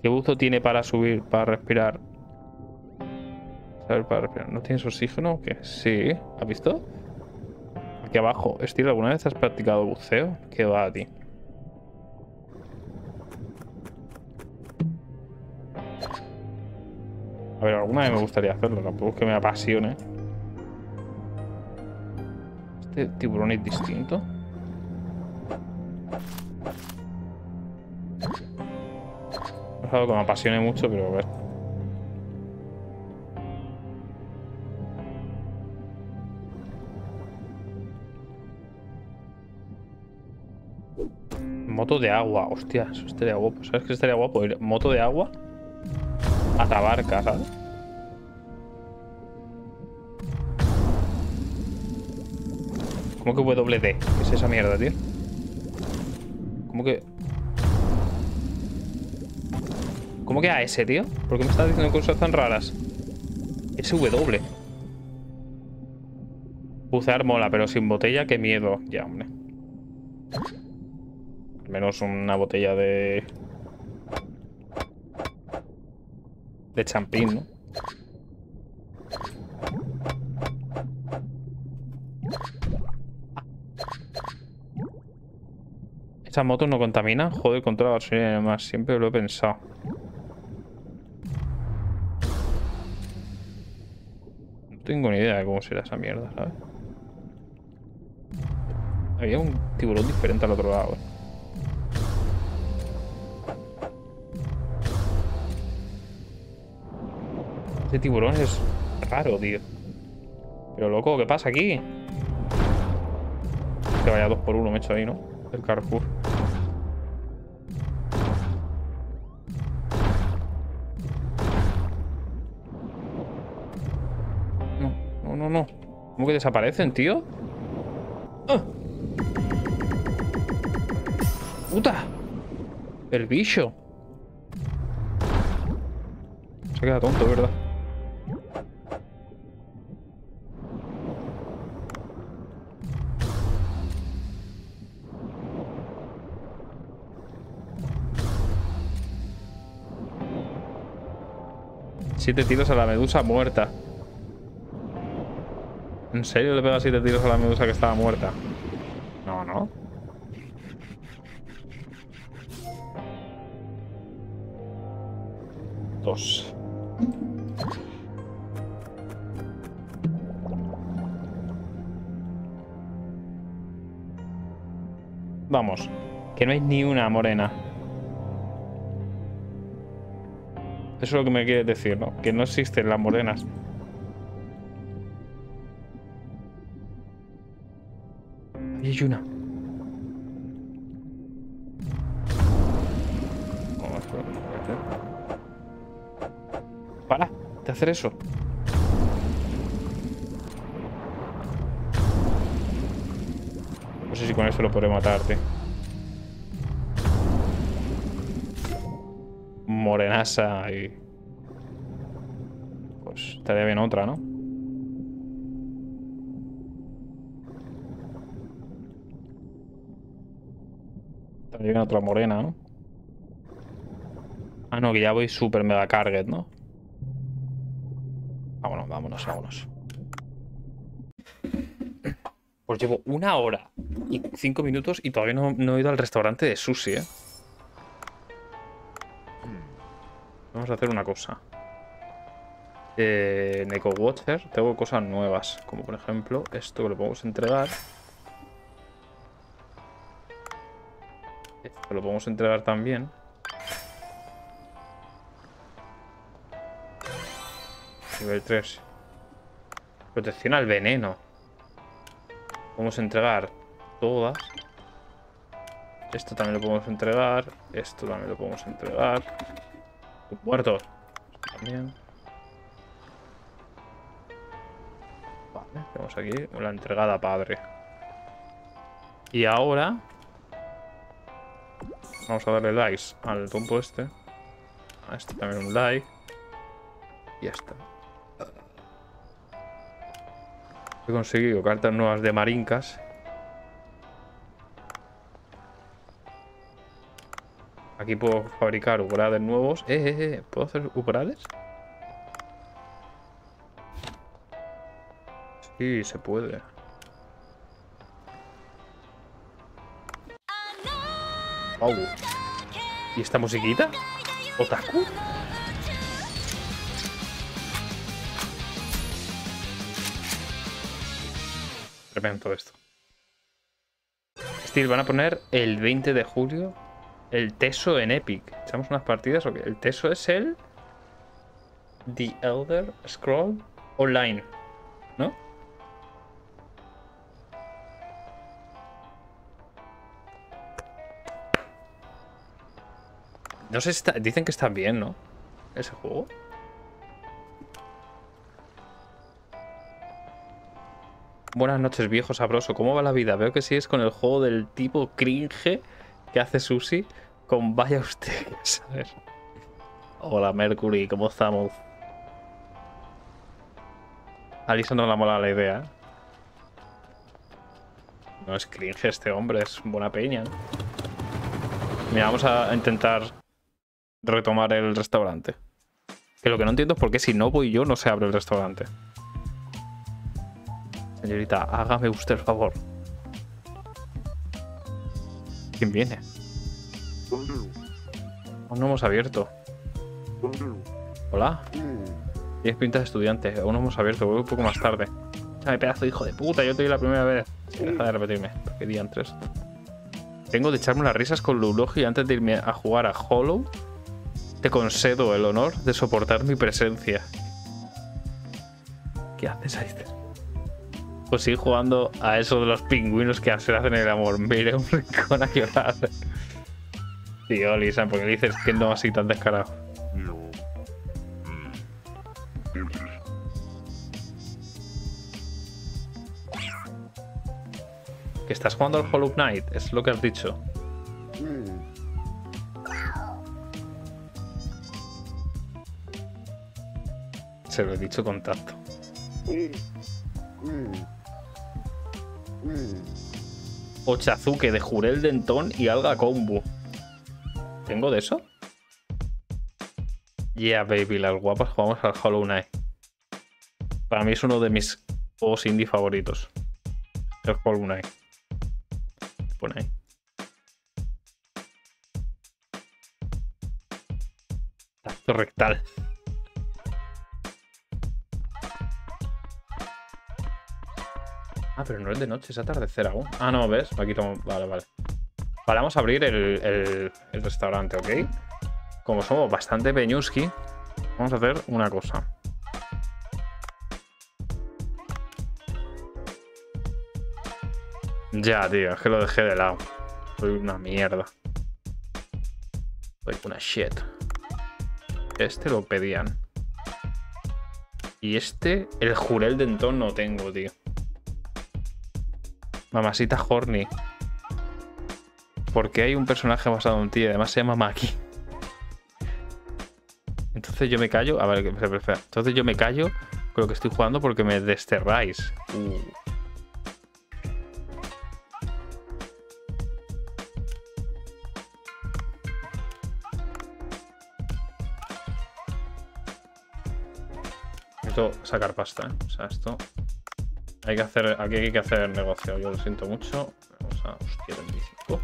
¿Qué buzo tiene para subir, para respirar? A para respirar. ¿No tienes oxígeno? ¿Qué? Sí. ¿Has visto? Aquí abajo. Estilo, ¿alguna vez has practicado buceo? ¿Qué va a ti? A ver, alguna vez me gustaría hacerlo, tampoco es que me apasione. Este tiburón es distinto. Es algo que me apasione mucho, pero a ver. Moto de agua, hostia, eso estaría guapo. ¿Sabes qué estaría guapo? Moto de agua a Tabarca, ¿sabes? ¿Cómo que WD? ¿Qué es esa mierda, tío? ¿Cómo que...? ¿Cómo que AS, tío? ¿Por qué me estás diciendo cosas tan raras? SW. Bucear mola, pero sin botella, qué miedo. Ya, hombre. Al menos una botella de... De champín, ¿no? ¿Esa moto no contamina? Joder, contra la gasolina y demás. Siempre lo he pensado. No tengo ni idea de cómo será esa mierda, ¿sabes? Había un tiburón diferente al otro lado, ¿eh? Este tiburón es raro, tío. Pero loco, ¿qué pasa aquí? Que vaya dos por uno me he hecho ahí, ¿no? El Carrefour. No, no, no, no. ¿Cómo que desaparecen, tío? ¡Ah! ¡Puta! El bicho. Se queda tonto, ¿verdad? Siete tiros a la medusa muerta. ¿En serio le pega siete tiros a la medusa que estaba muerta? No, no. Dos. Vamos, que no hay ni una morena. Es lo que me quieres decir, ¿no? Que no existen las morenas. Ahí hay una. Para de hacer eso. No sé si con eso lo podré matarte. Morenasa y... Estaría bien otra, ¿no? Estaría bien otra morena, ¿no? Ah, no, que ya voy super mega carget, ¿no? Vámonos, vámonos, vámonos. Pues llevo una hora y cinco minutos y todavía no, no he ido al restaurante de sushi, ¿eh? Vamos a hacer una cosa. Eh, Neko Watcher, tengo cosas nuevas, como por ejemplo esto que lo podemos entregar. Esto lo podemos entregar también. Nivel 3. Protección al veneno. Podemos entregar todas. Esto también lo podemos entregar. Esto también lo podemos entregar. Muertos. También. Tenemos aquí la entregada padre. Y ahora... Vamos a darle likes al tonto este. A este también un like. Y ya está. He conseguido cartas nuevas de marincas. Aquí puedo fabricar ubrades nuevos. Eh, eh, eh. ¿Puedo hacer ubrades? Sí, se puede. Wow. ¿Y esta musiquita? ¿Otaku? Tremendo esto. Steel, van a poner el 20 de julio el Teso en Epic. ¿Echamos unas partidas o qué? El Teso es el... The Elder Scroll Online, ¿no? No sé si está... Dicen que está bien, ¿no? Ese juego. Buenas noches, viejo sabroso. ¿Cómo va la vida? Veo que sigues con el juego del tipo cringe que hace Susi con vaya usted a saber. Hola, Mercury, ¿cómo estamos? A Lisa no le mola la idea. ¿eh? No es cringe este hombre, es buena peña. Mira, vamos a intentar retomar el restaurante. Que lo que no entiendo es por qué si no voy yo no se abre el restaurante. Señorita, hágame usted el favor. ¿Quién viene? Aún no hemos abierto. Hola. Tienes pinta de estudiante. Aún no hemos abierto. Vuelvo un poco más tarde. Échame pedazo hijo de puta. Yo te vi la primera vez. Deja de repetirme. ¿Qué día antes? Tengo de echarme las risas con Lulogi antes de irme a jugar a Hollow. Te concedo el honor de soportar mi presencia. ¿Qué haces, Aister? Pues sigue jugando a eso de los pingüinos que se hacen el amor. A un rincón a llorar. Tío, Lisa, ¿por qué dices que no así tan descarado? Que estás jugando al Hollow Knight, es lo que has dicho. Se lo he dicho con tacto. Ochazuke de Jurel Dentón y Alga Combo. ¿Tengo de eso? Yeah, baby, las guapas jugamos al Hollow Knight. Para mí es uno de mis juegos indie favoritos. El Hollow Knight. Pone ahí. Tacto rectal. Ah, pero no es de noche, es atardecer aún. Ah, no, ¿ves? Aquí tomo... Vale, vale. Vale, vamos a abrir el, restaurante, ¿ok? Como somos bastante peñuski, vamos a hacer una cosa. Ya, tío, es que lo dejé de lado. Soy una mierda. Soy una shit. Este lo pedían. Y este, el jurel de entón no tengo, tío. Mamasita Horny. Porque hay un personaje basado en ti, además se llama Maki. Entonces yo me callo. A ver, espera. Entonces yo me callo con lo que estoy jugando porque me desterráis. Uh. sacar pasta, ¿eh? O sea, esto... Hay que hacer, aquí hay que hacer negocio. Yo lo siento mucho. Vamos a... Hostia, 25.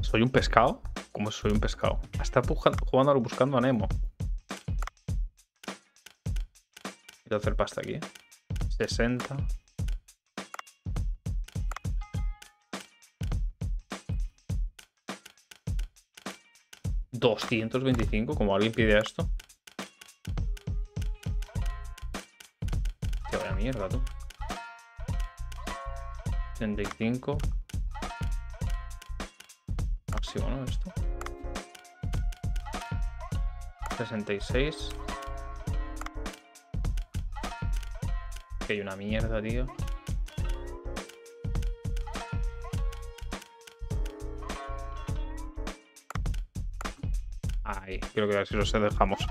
¿Soy un pescado? ¿Cómo soy un pescado? Está jugando buscando a Nemo. Quiero hacer pasta aquí. 60. ¿225? Como alguien pide esto. Mierda, tú. 85. Máximo, ¿no? Esto. 66. Que hay una mierda, tío. Ahí, creo que así los dejamos.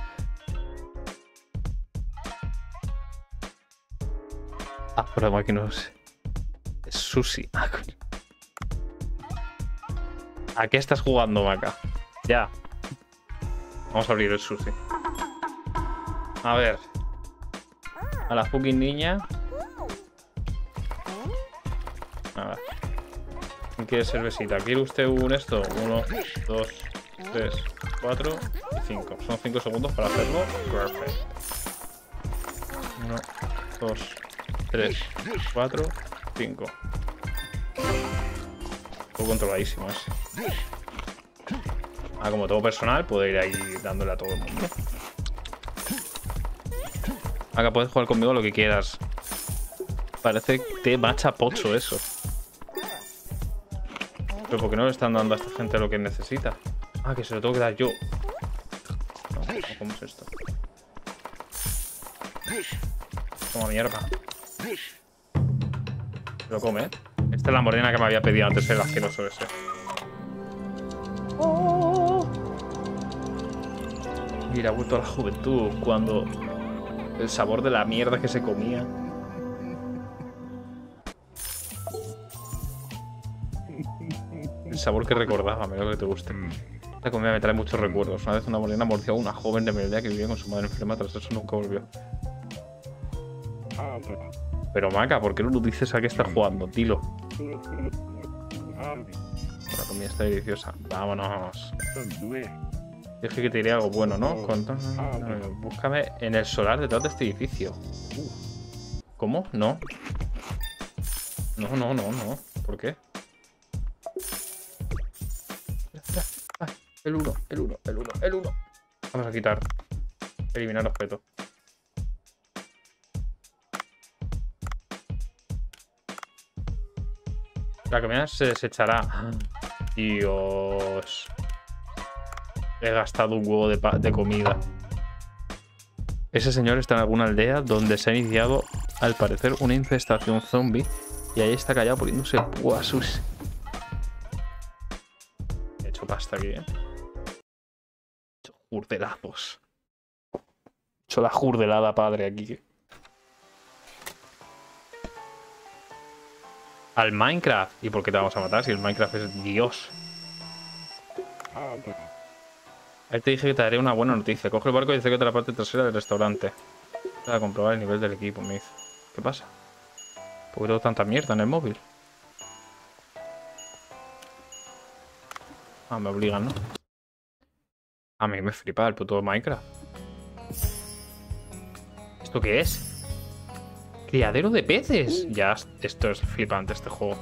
Ah, pero aquí no sé. Es sushi. Ah, ¿A qué estás jugando, Maca? Ya. Vamos a abrir el sushi. A ver. A la fucking niña. A ver. ¿Quiere cervecita? ¿Quiere usted un esto? Uno, dos, tres, cuatro y cinco. Son cinco segundos para hacerlo. Perfecto. Uno, dos, tres, cuatro, cinco. Todo controladísimo ese. Ah, como todo personal, puedo ir ahí dándole a todo el mundo. Acá puedes jugar conmigo lo que quieras. Parece te macha pocho eso. Pero ¿por qué no le están dando a esta gente lo que necesita? Ah, que se lo tengo que dar yo. No, ¿cómo es esto? Toma mierda. Lo come, ¿eh? Esta es la morena que me había pedido antes el asqueroso ese. Mira, ha vuelto a la juventud cuando el sabor de la mierda que se comía. El sabor que recordaba, me lo que te guste. La comida me trae muchos recuerdos. Una vez una morena mordió a una joven de mi que vivía con su madre enferma, tras eso nunca volvió. Pero Maca, ¿por qué no lo dices a qué estás jugando? Dilo. La comida está deliciosa. Vámonos. Dije que te diría algo bueno, ¿no? Búscame en el solar detrás de este edificio. ¿Cómo? No. No, no, no, no. ¿Por qué? el 1, el 1, el 1, el 1. Vamos a quitar. Eliminar objeto. La comida se desechará. Dios. He gastado un huevo de, comida. Ese señor está en alguna aldea donde se ha iniciado, al parecer, una infestación zombie. Y ahí está callado poniéndose guasus. He hecho pasta aquí, ¿eh? He hecho jurdelazos. He hecho la jurdelada padre aquí. Al Minecraft. ¿Y por qué te vamos a matar si el Minecraft es Dios? Ahí te dije que te daré una buena noticia. Coge el barco y dice que la parte trasera del restaurante. Para comprobar el nivel del equipo, me dice. ¿Qué pasa? ¿Por qué tengo tanta mierda en el móvil? Ah, me obligan, ¿no? A mí me flipa el puto Minecraft. ¿Esto qué es? Criadero de peces. Ya, esto es flipante este juego.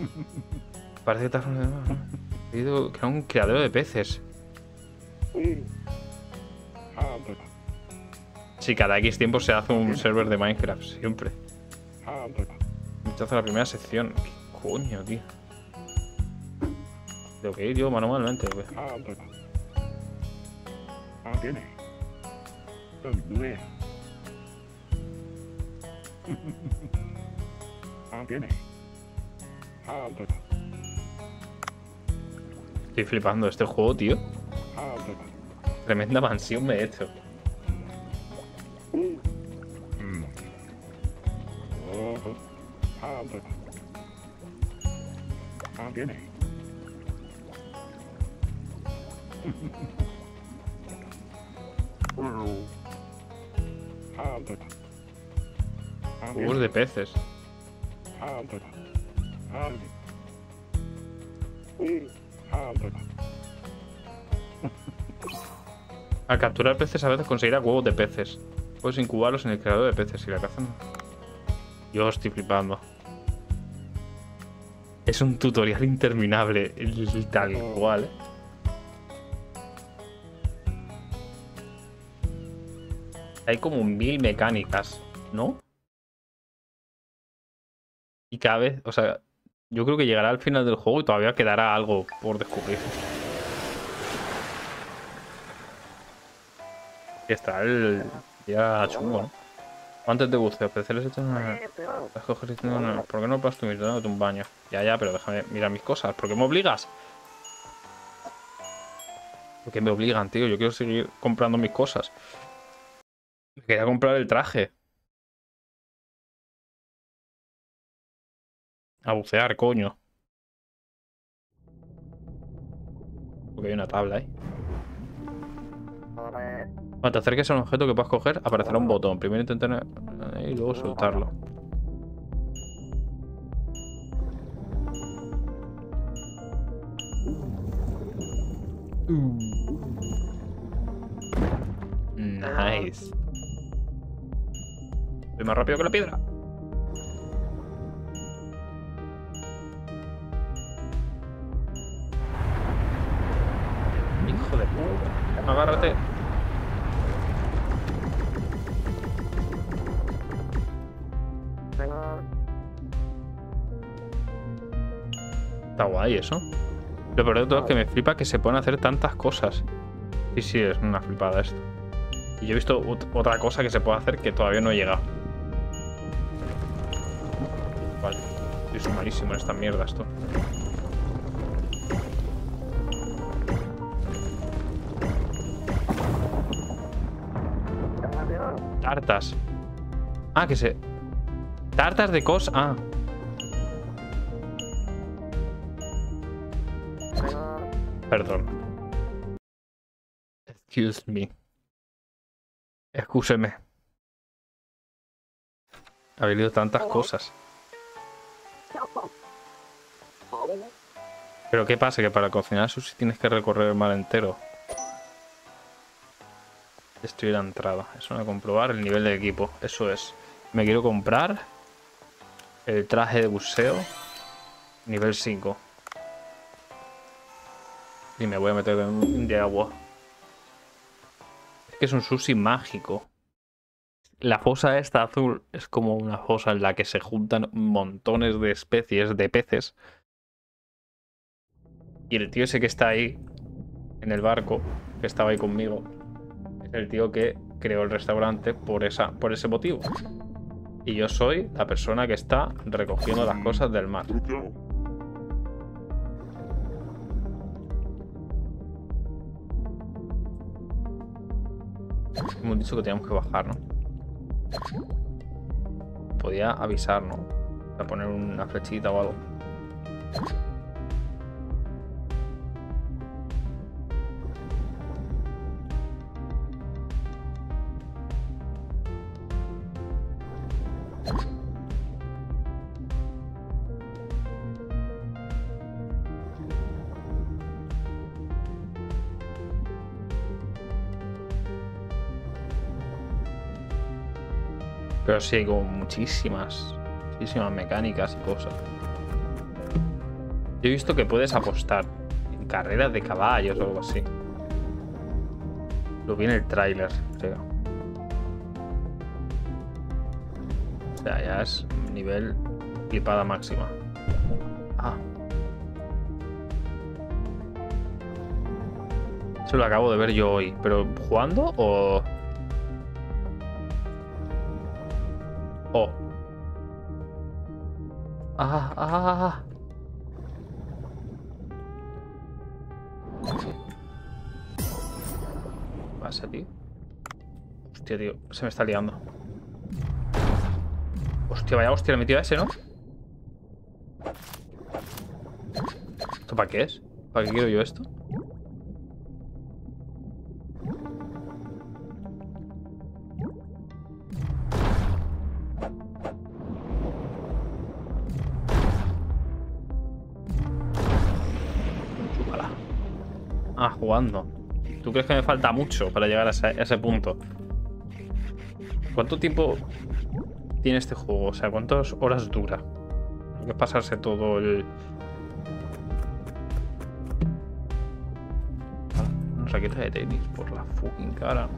Parece que te has... Que era un criadero de peces. Si cada X tiempo se hace un server de Minecraft, siempre. hace la primera sección. ¿Qué coño, tío? Tengo que ir yo manualmente, güey. Estoy flipando este juego, tío. Tremenda mansión me he hecho. Juegos de peces. Al capturar peces a veces conseguirá huevos de peces. Puedes incubarlos en el creador de peces y la cazan. Yo estoy flipando. Es un tutorial interminable, tal cual. ¿eh? Hay como mil mecánicas, ¿no? Y cada vez, o sea, yo creo que llegará al final del juego y todavía quedará algo por descubrir. está el día chungo, ¿no? Antes de buceo, especiales hechos una... ¿Por qué no puedes tú dándote un baño? Ya, ya, pero déjame mirar mis cosas. ¿Por qué me obligas? ¿Por qué me obligan, tío? Yo quiero seguir comprando mis cosas. Quería comprar el traje. A bucear, coño. Porque hay una tabla ahí. Cuando te acerques a un objeto que puedas coger, aparecerá un botón. Primero intentar y luego soltarlo. Nice. Soy más rápido que la piedra. Hijo de puta. Agárrate. Está guay eso. Lo peor de todo es que me flipa que se pueden hacer tantas cosas. Sí, sí, es una flipada esto. Y yo he visto otra cosa que se puede hacer que todavía no he llegado. Vale. Soy malísimo en esta mierda esto. Tartas. Ah, que se... Tartas de cos... Ah. Perdón. Excuse me. Excúseme. Ha venido tantas cosas. Pero ¿qué pasa? Que para cocinar sushi tienes que recorrer el mar entero. Destruir la entrada. Eso no comprobar el nivel de equipo. Eso es. Me quiero comprar el traje de buceo nivel 5. Y me voy a meter en de agua. Es que es un sushi mágico. La fosa esta azul es como una fosa en la que se juntan montones de especies de peces. Y el tío ese que está ahí, en el barco, que estaba ahí conmigo, el tío que creó el restaurante por, esa, por ese motivo. Y yo soy la persona que está recogiendo las cosas del mar. Hemos dicho que teníamos que bajar, ¿no? Podía avisar, ¿no? Para poner una flechita o algo. Pero sí hay como muchísimas, muchísimas mecánicas y cosas. Yo he visto que puedes apostar en carreras de caballos o algo así. Lo vi en el tráiler, creo. O sea, ya es nivel flipada máxima. Ah. Eso lo acabo de ver yo hoy. ¿Pero jugando o...? Oh. Ah, ah, ah. ¿Qué pasa, tío? Hostia, tío. Se me está liando. Hostia, vaya hostia, le metido a ese, ¿no? ¿Esto para qué es? ¿Para qué quiero yo esto? Jugando. ¿Tú crees que me falta mucho para llegar a ese, punto? ¿Cuánto tiempo tiene este juego? O sea, ¿cuántas horas dura? Hay que pasarse todo el... Ah, raqueta de tenis por la fucking cara.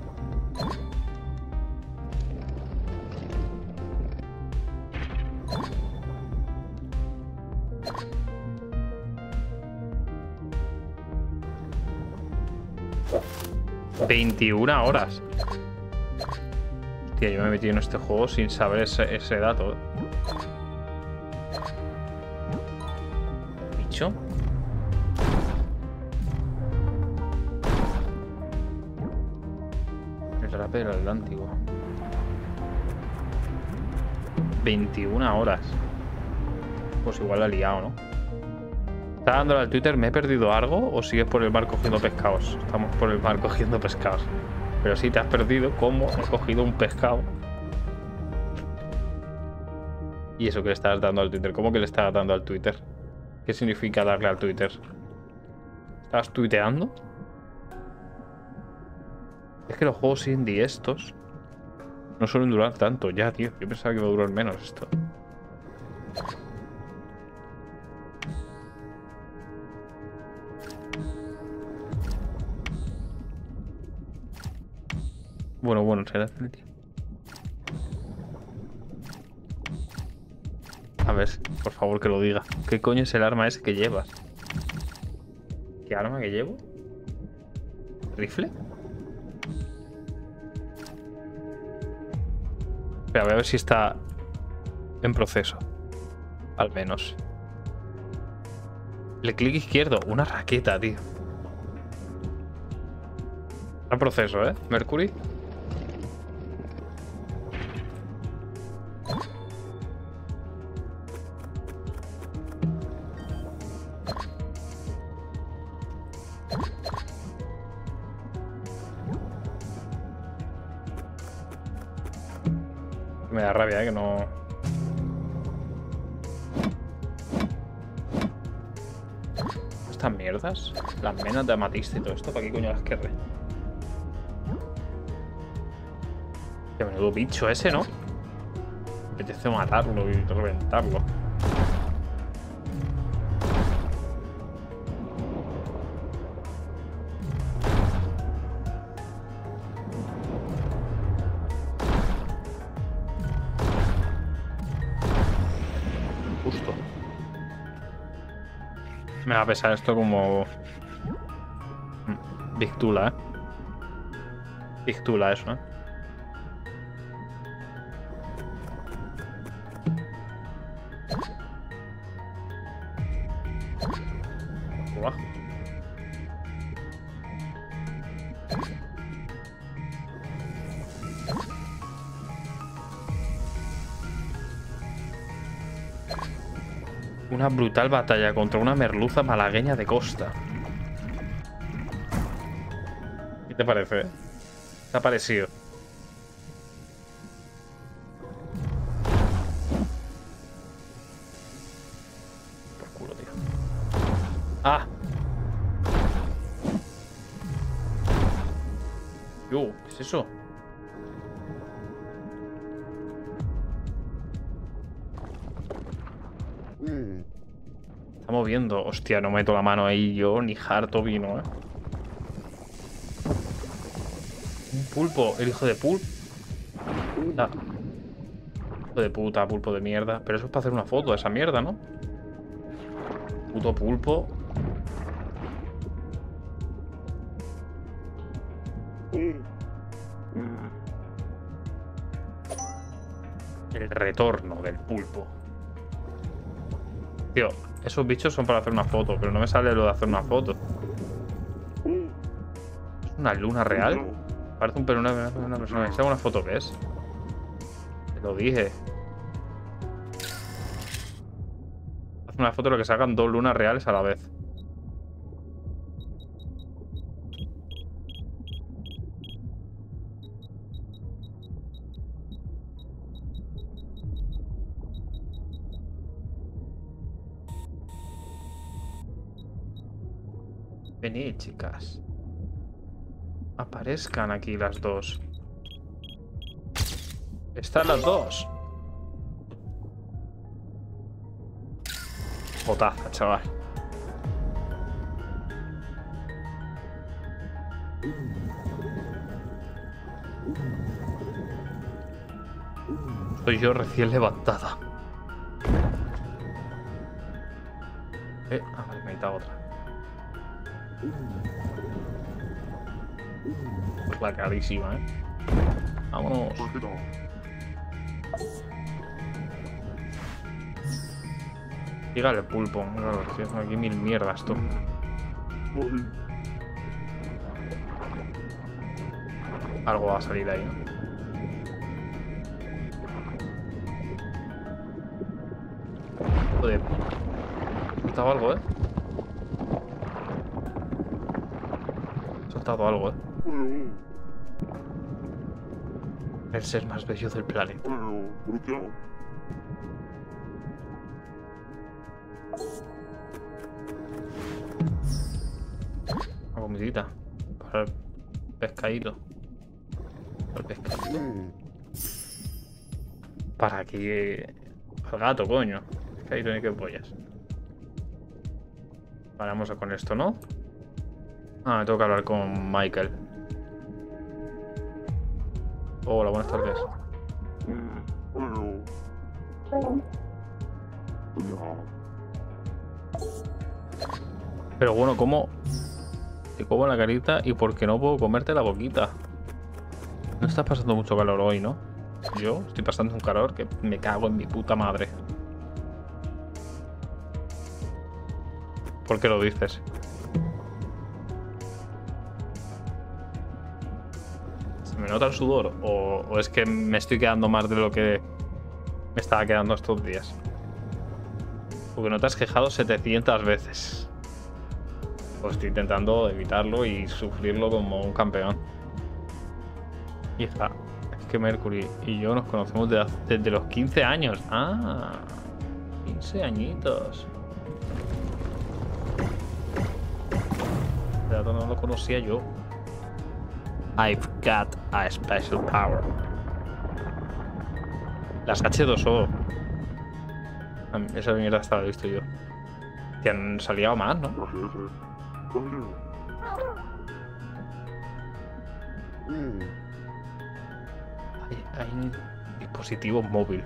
¡21 horas! Hostia, yo me he metido en este juego sin saber ese, ese dato. ¿Bicho? El rap del Atlántico. 21 horas. Pues igual la he liado, ¿no? ¿Estás dándole al Twitter? ¿Me he perdido algo o sigues por el mar cogiendo pescados? Estamos por el mar cogiendo pescados. Pero si te has perdido, ¿cómo he cogido un pescado? ¿Y eso que le estás dando al Twitter? ¿Cómo que le estás dando al Twitter? ¿Qué significa darle al Twitter? ¿Estás tuiteando? Es que los juegos indie estos no suelen durar tanto ya, tío. Yo pensaba que iba a durar menos esto. Bueno, bueno, será. A ver, por favor que lo diga. ¿Qué coño es el arma ese que llevas? ¿Qué arma que llevo? ¿Rifle? Espera, voy a ver si está en proceso. Al menos. Le clic izquierdo. Una raqueta, tío. En proceso, ¿eh? Mercury. Las menas de amatista y todo esto. ¿Para qué coño las querré? Qué menudo bicho ese, ¿no? Me apetece matarlo y reventarlo. Me va a pesar esto como... Mm, Big Tula, ¿eh? Big Tula eso, ¿eh? Buah. Una brutal batalla contra una merluza malagueña de costa. Te parece? ¿Te ha parecido? Por culo, tío. ¡Ah! Yo, ¿qué es eso? Está moviendo. Hostia, no meto la mano ahí yo, ni harto vino, eh. Pulpo, el hijo de pulpo. Hijo de puta, pulpo de mierda. Pero eso es para hacer una foto de esa mierda, ¿no? Puto pulpo. El retorno del pulpo. Tío, esos bichos son para hacer una foto, pero no me sale lo de hacer una foto. ¿Es una luna real? Parece un una, una persona. ¿Es una foto que es? Te lo dije. Haz una foto de lo que salgan dos lunas reales a la vez. Venid, chicas. Aparezcan aquí las dos. Están las dos. Potaza, chaval. Soy yo recién levantada. Eh, ah, vale, me otra. Pues la carísima, eh. Vámonos. Llega el pulpo. Claro, aquí mil mierdas, tú. Algo va a salir ahí, ¿no? Joder. Soltado algo, ¿eh? Soltado algo, ¿eh? El ser más bello del planeta. Una comidita. Para el pescadito. Para el pescadito. Para que... Para gato, coño. Pescadito ni que pollas. A con esto, ¿no? Ah, me tengo que hablar con Michael. Hola, buenas tardes. Pero bueno, ¿cómo? Te como la carita y por qué no puedo comerte la boquita. No estás pasando mucho calor hoy, ¿no? Yo estoy pasando un calor que me cago en mi puta madre. ¿Por qué lo dices? Me nota el sudor? ¿O, es que me estoy quedando más de lo que me estaba quedando estos días? Porque no te has quejado 700 veces. Pues estoy intentando evitarlo y sufrirlo como un campeón. Hija, es que Mercury y yo nos conocemos desde, los 15 años. Ah, 15 añitos. De no lo conocía yo. I've got a special power. Las H2O. Esa mierda estaba visto yo. Te han salido más, ¿no? Hay, un dispositivo móvil.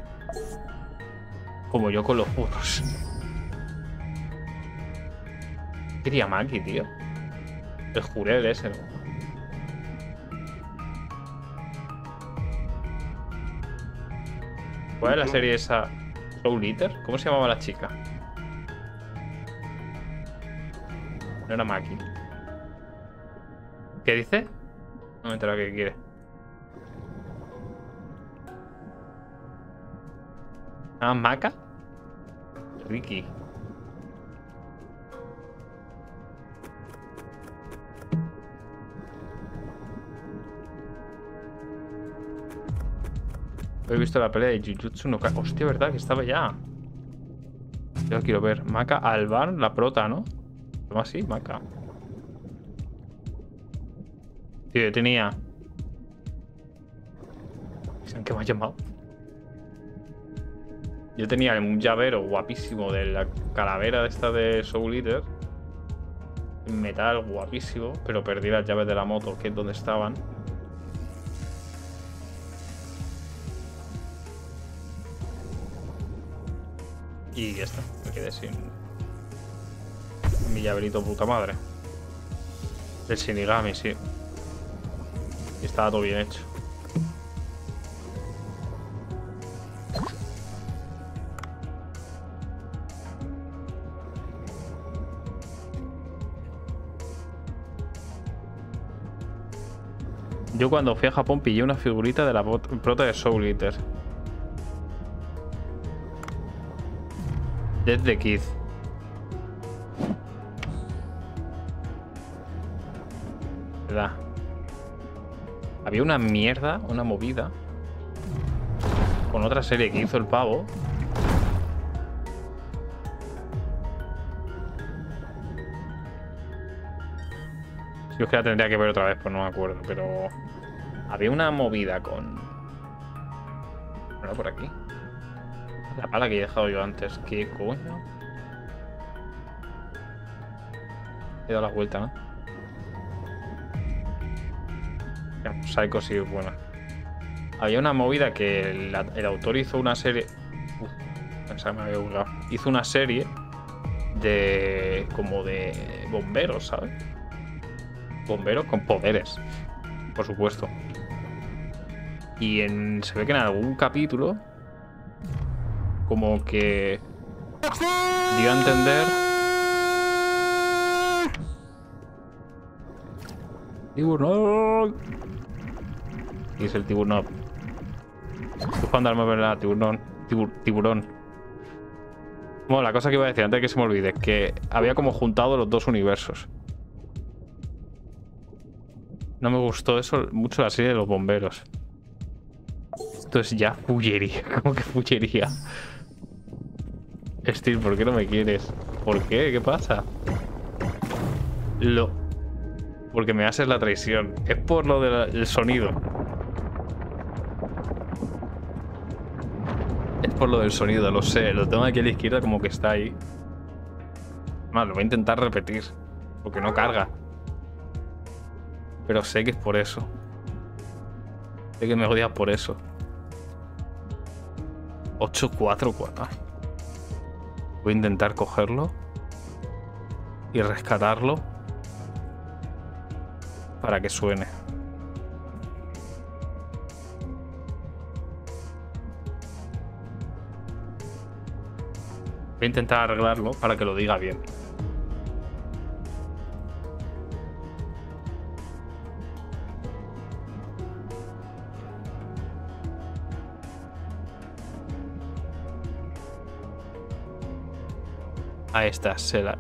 Como yo con los burros. Quería Maki, tío. El jurel ese, ¿no? ¿Cuál la serie esa? Soul Eater? ¿Cómo se llamaba la chica? No era Maki. ¿Qué dice? No me entero qué quiere. Ah, Maca. Ricky. He visto la pelea de Jujutsu no Hostia, ¿verdad? Que estaba ya. Yo quiero ver. Maca Alvar, la prota, ¿no? ¿Cómo así? Maca. Tío, yo tenía... ¿En qué me ha llamado? Yo tenía un llavero guapísimo de la calavera de esta de Soul Eater. Metal guapísimo, pero perdí las llaves de la moto, que es donde estaban. Y ya está, me quedé sin mi llaverito puta madre. Del Shinigami, sí. Y estaba todo bien hecho. Yo cuando fui a Japón pillé una figurita de la prota de Soul Eater. Desde Kid. ¿Verdad? Había una mierda, una movida. Con otra serie que hizo el pavo. Yo es que la tendría que ver otra vez, pues no me acuerdo, pero... Había una movida con... No, por aquí. La pala que he dejado yo antes. ¿Qué coño? He dado la vuelta, ¿no? Psycho sí es buena. Había una movida que el, el autor hizo una serie... Uf, pensaba que me había burlado. Hizo una serie de... como de bomberos, ¿sabes? Bomberos con poderes, por supuesto. Y en, se ve que en algún capítulo como que dio a entender. Tiburón. Y es el tiburón. Estoy jugando al móvil a tiburón tibur, tiburón. Bueno la cosa que iba a decir antes de que se me olvide que había como juntado los dos universos. No me gustó eso mucho la serie de los bomberos. Esto es ya fullería ¿Cómo que fullería? Steel, ¿por qué no me quieres? ¿Por qué? ¿Qué pasa? Lo... Porque me haces la traición. Es por lo del sonido. Es por lo del sonido, lo sé. Lo tengo aquí a la izquierda como que está ahí. Más, lo voy a intentar repetir. Porque no carga. Pero sé que es por eso. Sé que me odias por eso. 844. Voy a intentar cogerlo y rescatarlo para que suene. Voy a intentar arreglarlo para que lo diga bien. Ahí está, se la,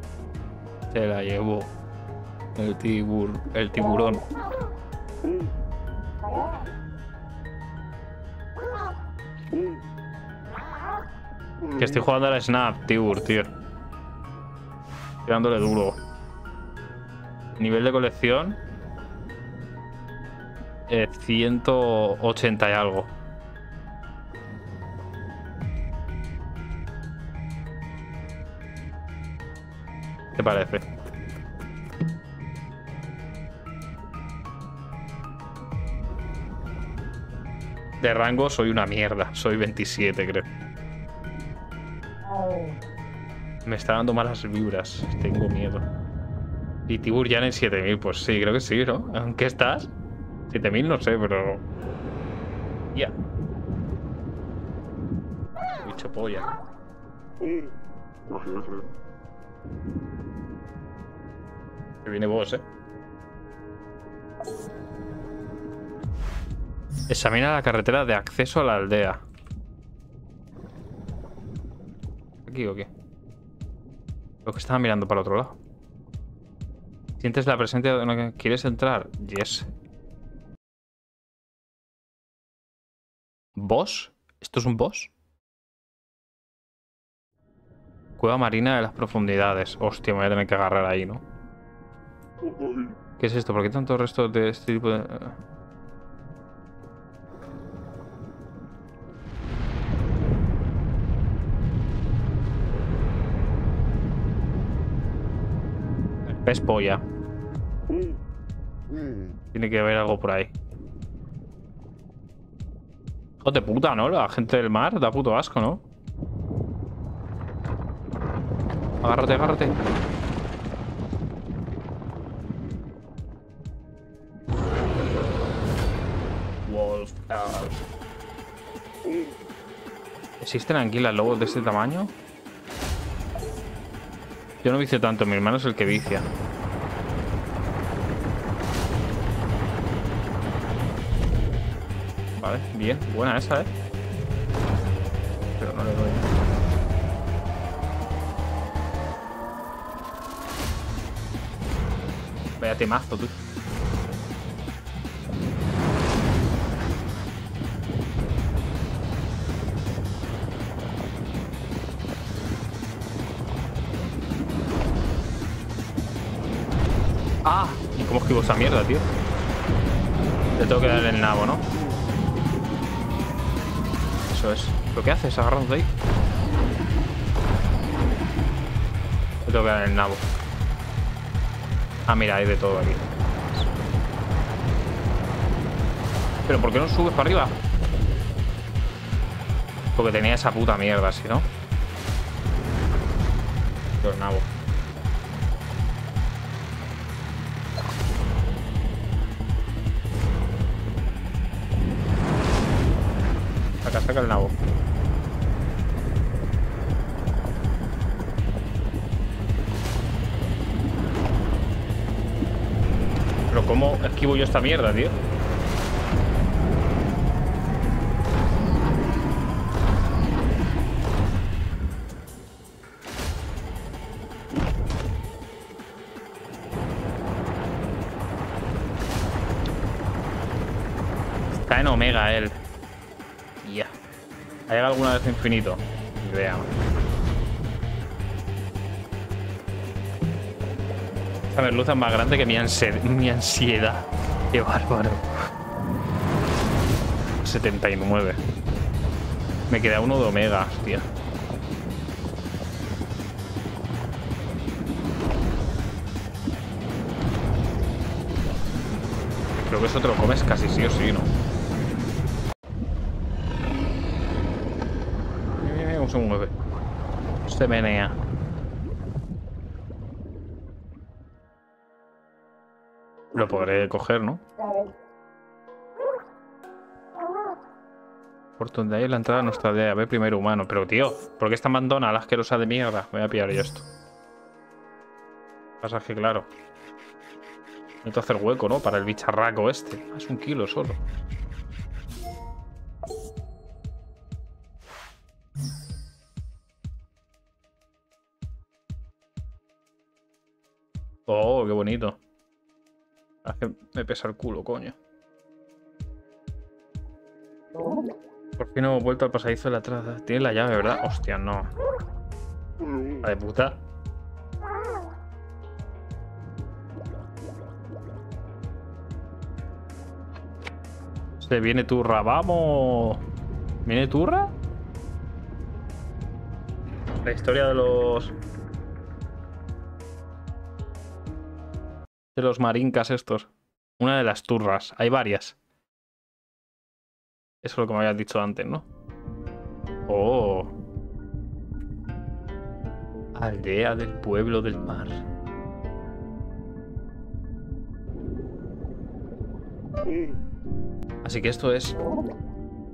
se la llevó el, tibur, el tiburón. Que estoy jugando al Snap, Tibur, tío. Estoy dándole duro. Nivel de colección. Eh, 180 y algo. Parece? De rango soy una mierda. Soy 27, creo. Me está dando malas vibras. Tengo miedo. Y Tibur ya en 7000. Pues sí, creo que sí, ¿no? ¿En qué estás? 7000 no sé, pero... Ya. Bicho polla. Que viene vos, eh. Examina la carretera de acceso a la aldea. ¿Aquí o qué? Lo que estaba mirando para el otro lado. ¿Sientes la presencia de una... ¿Quieres entrar? Yes. ¿Boss? ¿Esto es un boss? Cueva marina de las profundidades. Hostia, me voy a tener que agarrar ahí, ¿no? ¿Qué es esto? ¿Por qué tanto resto de este tipo de...? Pez polla. Tiene que haber algo por ahí. Hijo de puta, ¿no? La gente del mar da puto asco, ¿no? Agárrate, agárrate. ¿Existen anguilas lobos de este tamaño? Yo no vicio tanto, mi hermano es el que vicia. Vale, bien, buena esa, ¿eh? Pero no le doy. Vaya temazo, tú. Esquivo esta mierda, tío? Le tengo que dar el nabo, ¿no? Eso es. ¿Lo que haces? Agarrándote ahí. Le tengo que dar el nabo. Ah, mira, hay de todo aquí. ¿Pero por qué no subes para arriba? Porque tenía esa puta mierda, si no. Los nabo. Pero ¿cómo esquivo yo esta mierda, tío? Está en Omega él. Ya. ¿Ha llegado alguna vez infinito? Ni Esta merluza es más grande que mi, mi ansiedad. Qué bárbaro. 79. Me queda uno de Omega, hostia. Creo que eso te lo comes casi sí o sí, ¿no? Mira cómo se. Se menea. Lo podré coger, ¿no? Por donde hay la entrada a nuestra aldea. Ve primero humano. Pero, tío, ¿por qué esta mandona la asquerosa de mierda? Voy a pillar yo esto. Pasa que, claro. Necesito hacer hueco, ¿no? Para el bicharraco este. Es un kilo solo. Oh, qué bonito. Me pesa el culo, coño. Por fin hemos vuelto al pasadizo de la entrada. Tiene la llave, ¿verdad? Hostia, no. La de puta. Se viene turra, vamos. ¿Viene turra? La historia de los. De los marincas estos. Una de las turras. Hay varias. Eso es lo que me habías dicho antes, ¿no? Oh. Aldea del pueblo del mar. Así que esto es.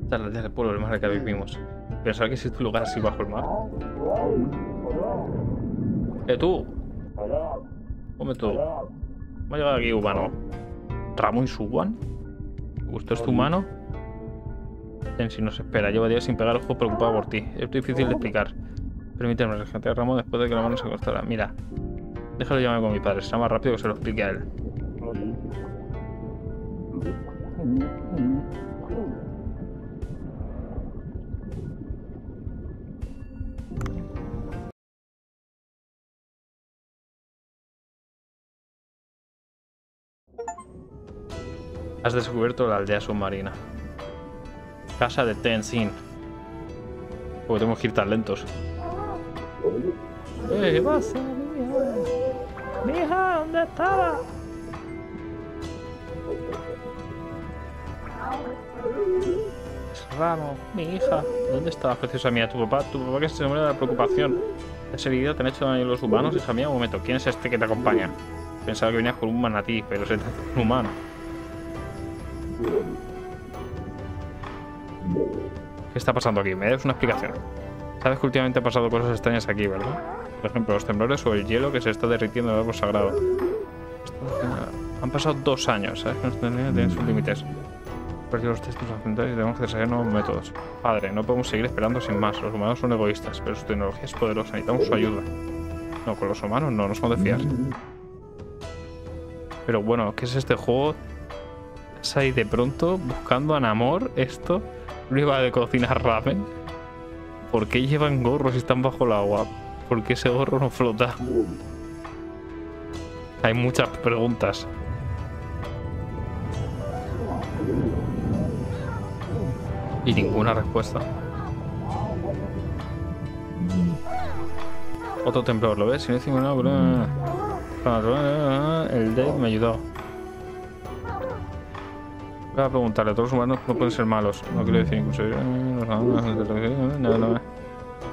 Esta es la aldea del pueblo del mar que vivimos. Pensar que existe un lugar así bajo el mar. ¡Eh, tú! Come tú. Va a llegar aquí humano. ¿Ramo y Suwan? ¿Gusto es tu humano? si nos espera. Lleva días sin pegar el juego preocupado por ti. Es difícil de explicar. Permíteme rescatar a Ramón después de que la mano se acostara. Mira, déjalo llamar con mi padre. Será más rápido que se lo explique a él. Has descubierto la aldea submarina. Casa de Tenzin. Porque tenemos que ir tan lentos. Eh, ¿Qué pasa, mija? Mija, ¿dónde estaba? Ramo, mi hija. ¿Dónde estaba, preciosa mía? Tu papá, tu papá que se muere de la preocupación. ¿Has herido? ¿Te han hecho daño los humanos, hija mía? Un momento, ¿quién es este que te acompaña? Pensaba que venías con un manatí, pero se trata de un humano. ¿Qué está pasando aquí? ¿Me das una explicación? Sabes que últimamente han pasado cosas extrañas aquí, ¿verdad? Por ejemplo, los temblores o el hielo que se está derritiendo en el árbol sagrado. Han pasado dos años, ¿sabes? Que nuestra tecnología tiene sus límites. Perdido los textos occidentales y tenemos que desarrollar nuevos métodos. Padre, no podemos seguir esperando sin más. Los humanos son egoístas, pero su tecnología es poderosa. Necesitamos su ayuda. No, con los humanos no, no somos de fiar. Pero bueno, ¿qué es este juego? O sea, y de pronto, buscando a Namor, esto, prueba de cocinar ramen. ¿Por qué llevan gorros si están bajo el agua? ¿Por qué ese gorro no flota? Hay muchas preguntas. Y ninguna respuesta. Otro temblor, ¿lo ves? Si no el Dave me ha ayudado. A preguntarle, todos los humanos no pueden ser malos. No quiero decir incluso...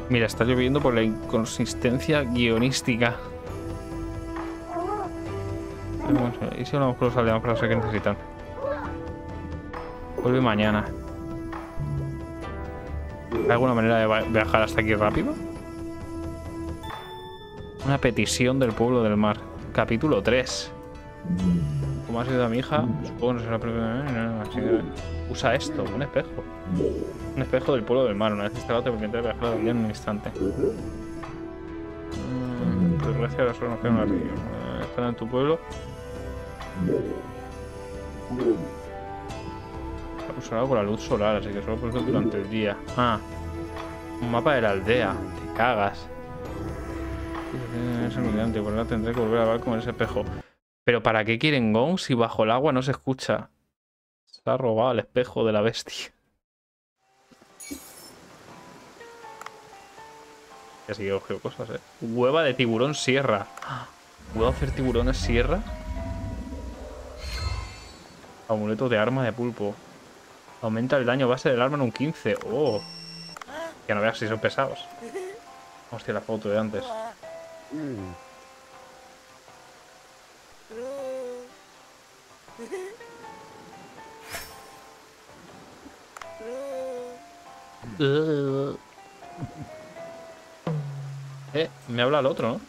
Mira, está lloviendo por la inconsistencia guionística. ¿Y si hablamos con los aldeanos para saber qué necesitan? Vuelve mañana. ¿Hay alguna manera de viajar hasta aquí rápido? Una petición del pueblo del mar. Capítulo 3. ¿Cómo ha sido a mi hija? Supongo que no será primera Usa esto, un espejo. Un espejo del pueblo del mar. Una vez instalado te permite viajar a en un instante. Mm, tu gracia ahora solo nos queda una Estar en tu pueblo. Está pulsado por la luz solar, así que solo puedes durante el día. Ah, un mapa de la aldea. Te cagas. Es humillante, por ahora tendré que volver a hablar con ese espejo. Pero ¿para qué quieren Gong si bajo el agua no se escucha? Se ha robado el espejo de la bestia. Ya sí que cosas, eh. Hueva de tiburón sierra. ¿Puedo hacer tiburones sierra? Amuleto de arma de pulpo. Aumenta el daño base del arma en un 15. ¡Oh! Que no veas si son pesados. Hostia, la foto de antes. Eh, me habla el otro, ¿no?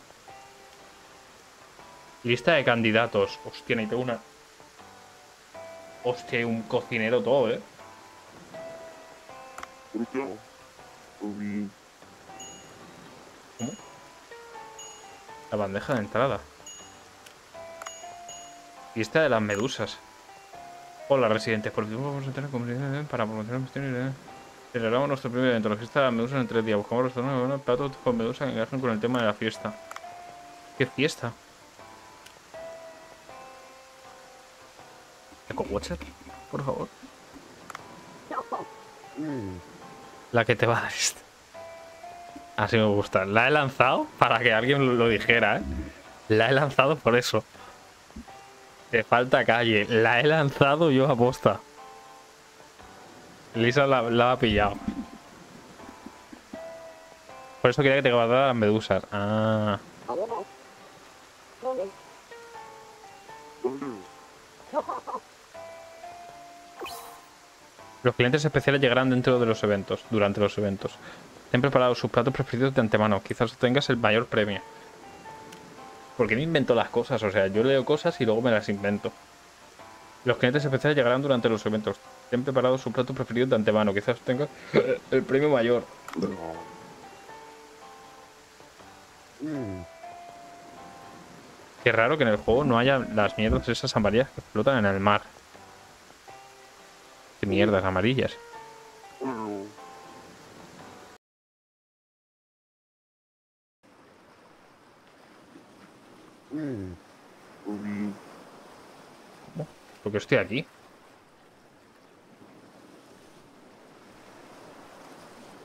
Lista de candidatos. Hostia, necesito una. Hostia, hay un cocinero todo, ¿eh? ¿Cómo? La bandeja de entrada. Y esta de las medusas. Hola, residentes. Por último, vamos a tener comunidad para promocionar cuestiones. Celebramos nuestro primer evento, la fiesta de las medusas en tres días. Buscamos restaurantes bueno, platos con medusas que encajan con el tema de la fiesta. ¿Qué fiesta? ¿Eco Watcher? Por favor. La que te va a dar. Así me gusta. La he lanzado para que alguien lo dijera, ¿eh? La he lanzado por eso. Te falta calle. La he lanzado yo a posta. Lisa la, ha pillado. Por eso quería que te guardara las medusas. Ah. Los clientes especiales llegarán dentro de los eventos, durante los eventos. Ten preparados sus platos preferidos de antemano. Quizás tengas el mayor premio. ¿Por qué me invento las cosas? O sea, yo leo cosas y luego me las invento. Los clientes especiales llegarán durante los eventos. Ten preparados sus platos preferidos de antemano. Quizás tengas el premio mayor. Qué raro que en el juego no haya las mierdas esas amarillas que flotan en el mar. Qué mierdas amarillas. ¿Por qué estoy aquí?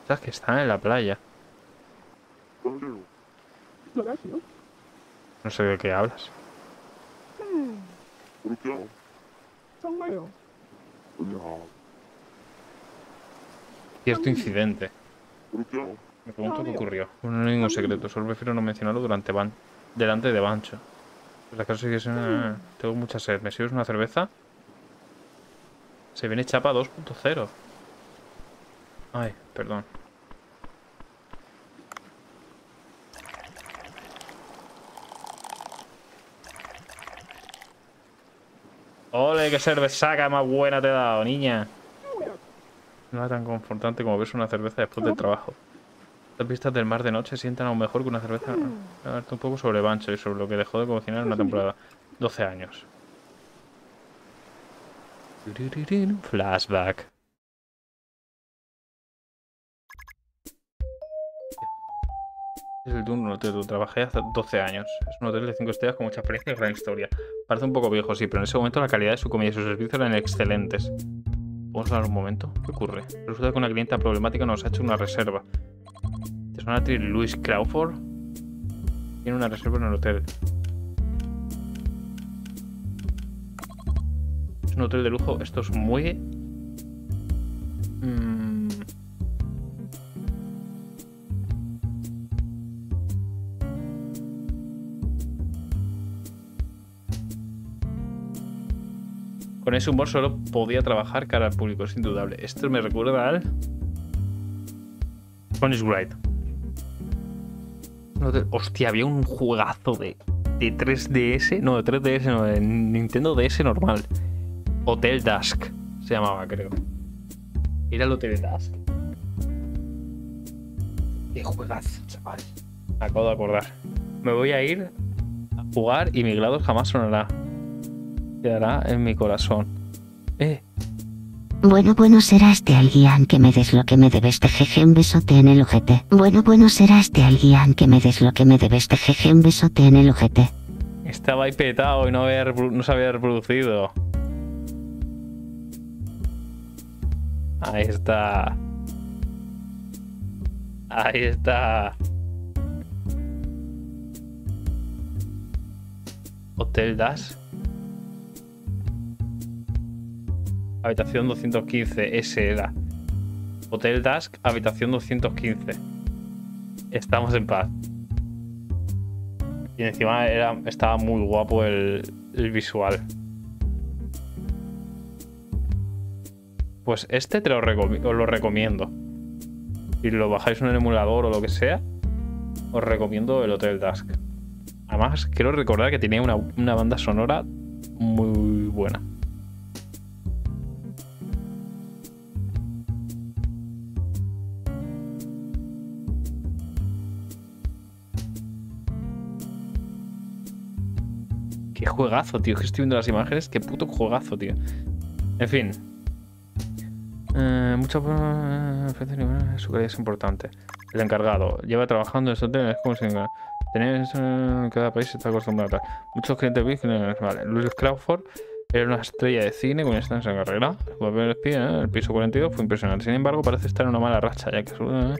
¿Sabes que están en la playa? No sé de qué hablas. Cierto incidente. Me pregunto qué ocurrió. No hay ningún secreto, solo prefiero no mencionarlo durante van delante de Bancho. La casa sigue mm. Tengo mucha sed. ¿Me sirves una cerveza? Se viene chapa 2.0. Ay, perdón. ¡Ole, qué cerveza más buena te he dado, niña! Nada tan confortante como ves una cerveza después del trabajo. Las vistas del mar de noche sientan aún mejor que una cerveza. un poco sobre Bancho y sobre lo que dejó de cocinar en una temporada. 12 años. Flashback. Es el turno hotel donde trabajé hace 12 años. Es un hotel de 5 estrellas con mucha experiencia y gran historia. Parece un poco viejo, sí, pero en ese momento la calidad de su comida y sus servicios eran excelentes. Vamos a hablar un momento. ¿Qué ocurre? Resulta que una clienta problemática nos ha hecho una reserva. ¿Te suena a ti Luis Crawford? Tiene una reserva en el hotel. Es un hotel de lujo. Esto es muy... mm, Con ese humor solo podía trabajar cara al público, es indudable. Esto me recuerda al. Punish Wright. No Hostia, había un juegazo de, de 3DS. No, de 3DS, no, de Nintendo DS normal. Hotel Dusk se llamaba, creo. Era el Hotel Dusk. Qué juegazo, chaval. Me acabo de acordar. Me voy a ir a jugar y mi GLaDOS jamás sonará. Quedará en mi corazón. Eh, Bueno, bueno será este alguien que me des lo que me debes de jeje un besote en el ojete. Bueno, bueno será este alguien que me des lo que me debes de jeje un besote en el ojete. estaba ahí petado y no, había repro- no se había reproducido. Ahí está. Ahí está. Hotel Das. Habitación 215, ese era. Hotel Dusk, habitación 215. Estamos en paz. Y encima era, estaba muy guapo el, el visual. Pues este te lo, os lo recomiendo. Si lo bajáis en un emulador o lo que sea, os recomiendo el Hotel Dusk. Además, quiero recordar que tenía una, una banda sonora muy juegazo, tío. Que estoy viendo las imágenes. Qué puto juegazo, tío. En fin. Eh, mucha eh, su calidad es importante. El encargado lleva trabajando en este hotel. Es como si en cada país se está acostumbrado a. Muchos clientes es vale. Luis Crawford era una estrella de cine con esta en esa carrera. El pie, ¿eh? el piso 42 fue impresionante. Sin embargo, parece estar en una mala racha, ya que su, eh,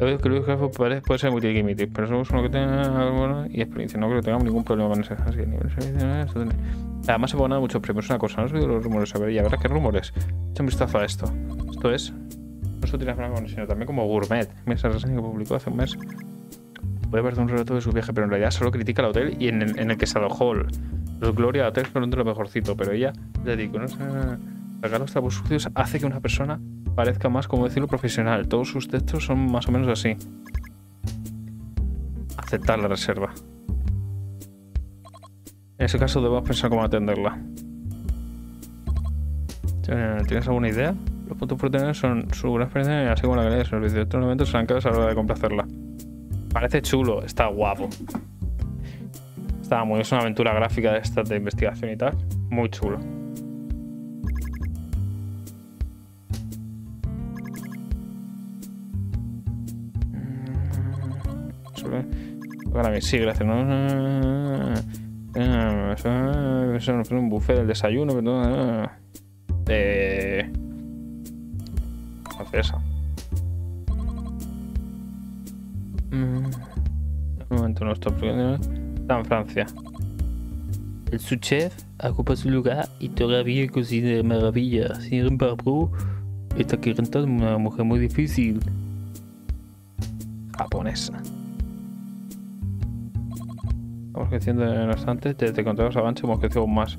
He oído que Luis parece- puede ser multiquímico, pero somos uno que tenga bueno y experiencia. No creo que tengamos ningún problema con ese así, nivel ¿eh? Además, se van muchos premios. Una cosa, no has oído los rumores. A ver, ya verás qué rumores. Echa un vistazo a esto. Esto es. No solo tiene Franco, sino también como Gourmet. Mira esa reseña que publicó hace un mes. Puede parecer un relato de su viaje, pero en realidad solo critica el hotel y en el, en el que se alojó. Los Gloria Hotel es probablemente lo mejorcito, pero ella le digo, no. Sacar los trapos sucios hace que una persona parezca más, como decirlo, profesional. Todos sus textos son más o menos así. Aceptar la reserva. En ese caso debemos pensar cómo atenderla. Eh, ¿Tienes alguna idea? Los puntos tener son su gran experiencia así como la calidad de servicio. Estos elementos serán claves a la hora de complacerla. Parece chulo, está guapo. Está muy, es una aventura gráfica de estas de investigación y tal. Muy chulo. Mm, Para mí, sí, gracias. No, Eh, un buffet del desayuno, pero. Eh. Francesa. Mm, Un momento, nuestro está en Francia. El sous-chef ocupa su lugar y todavía cocina de maravilla. Sin embargo, esta clienta es una mujer muy difícil. Japonesa. Estamos creciendo, no obstante, desde que encontramos avance hemos crecido aún más.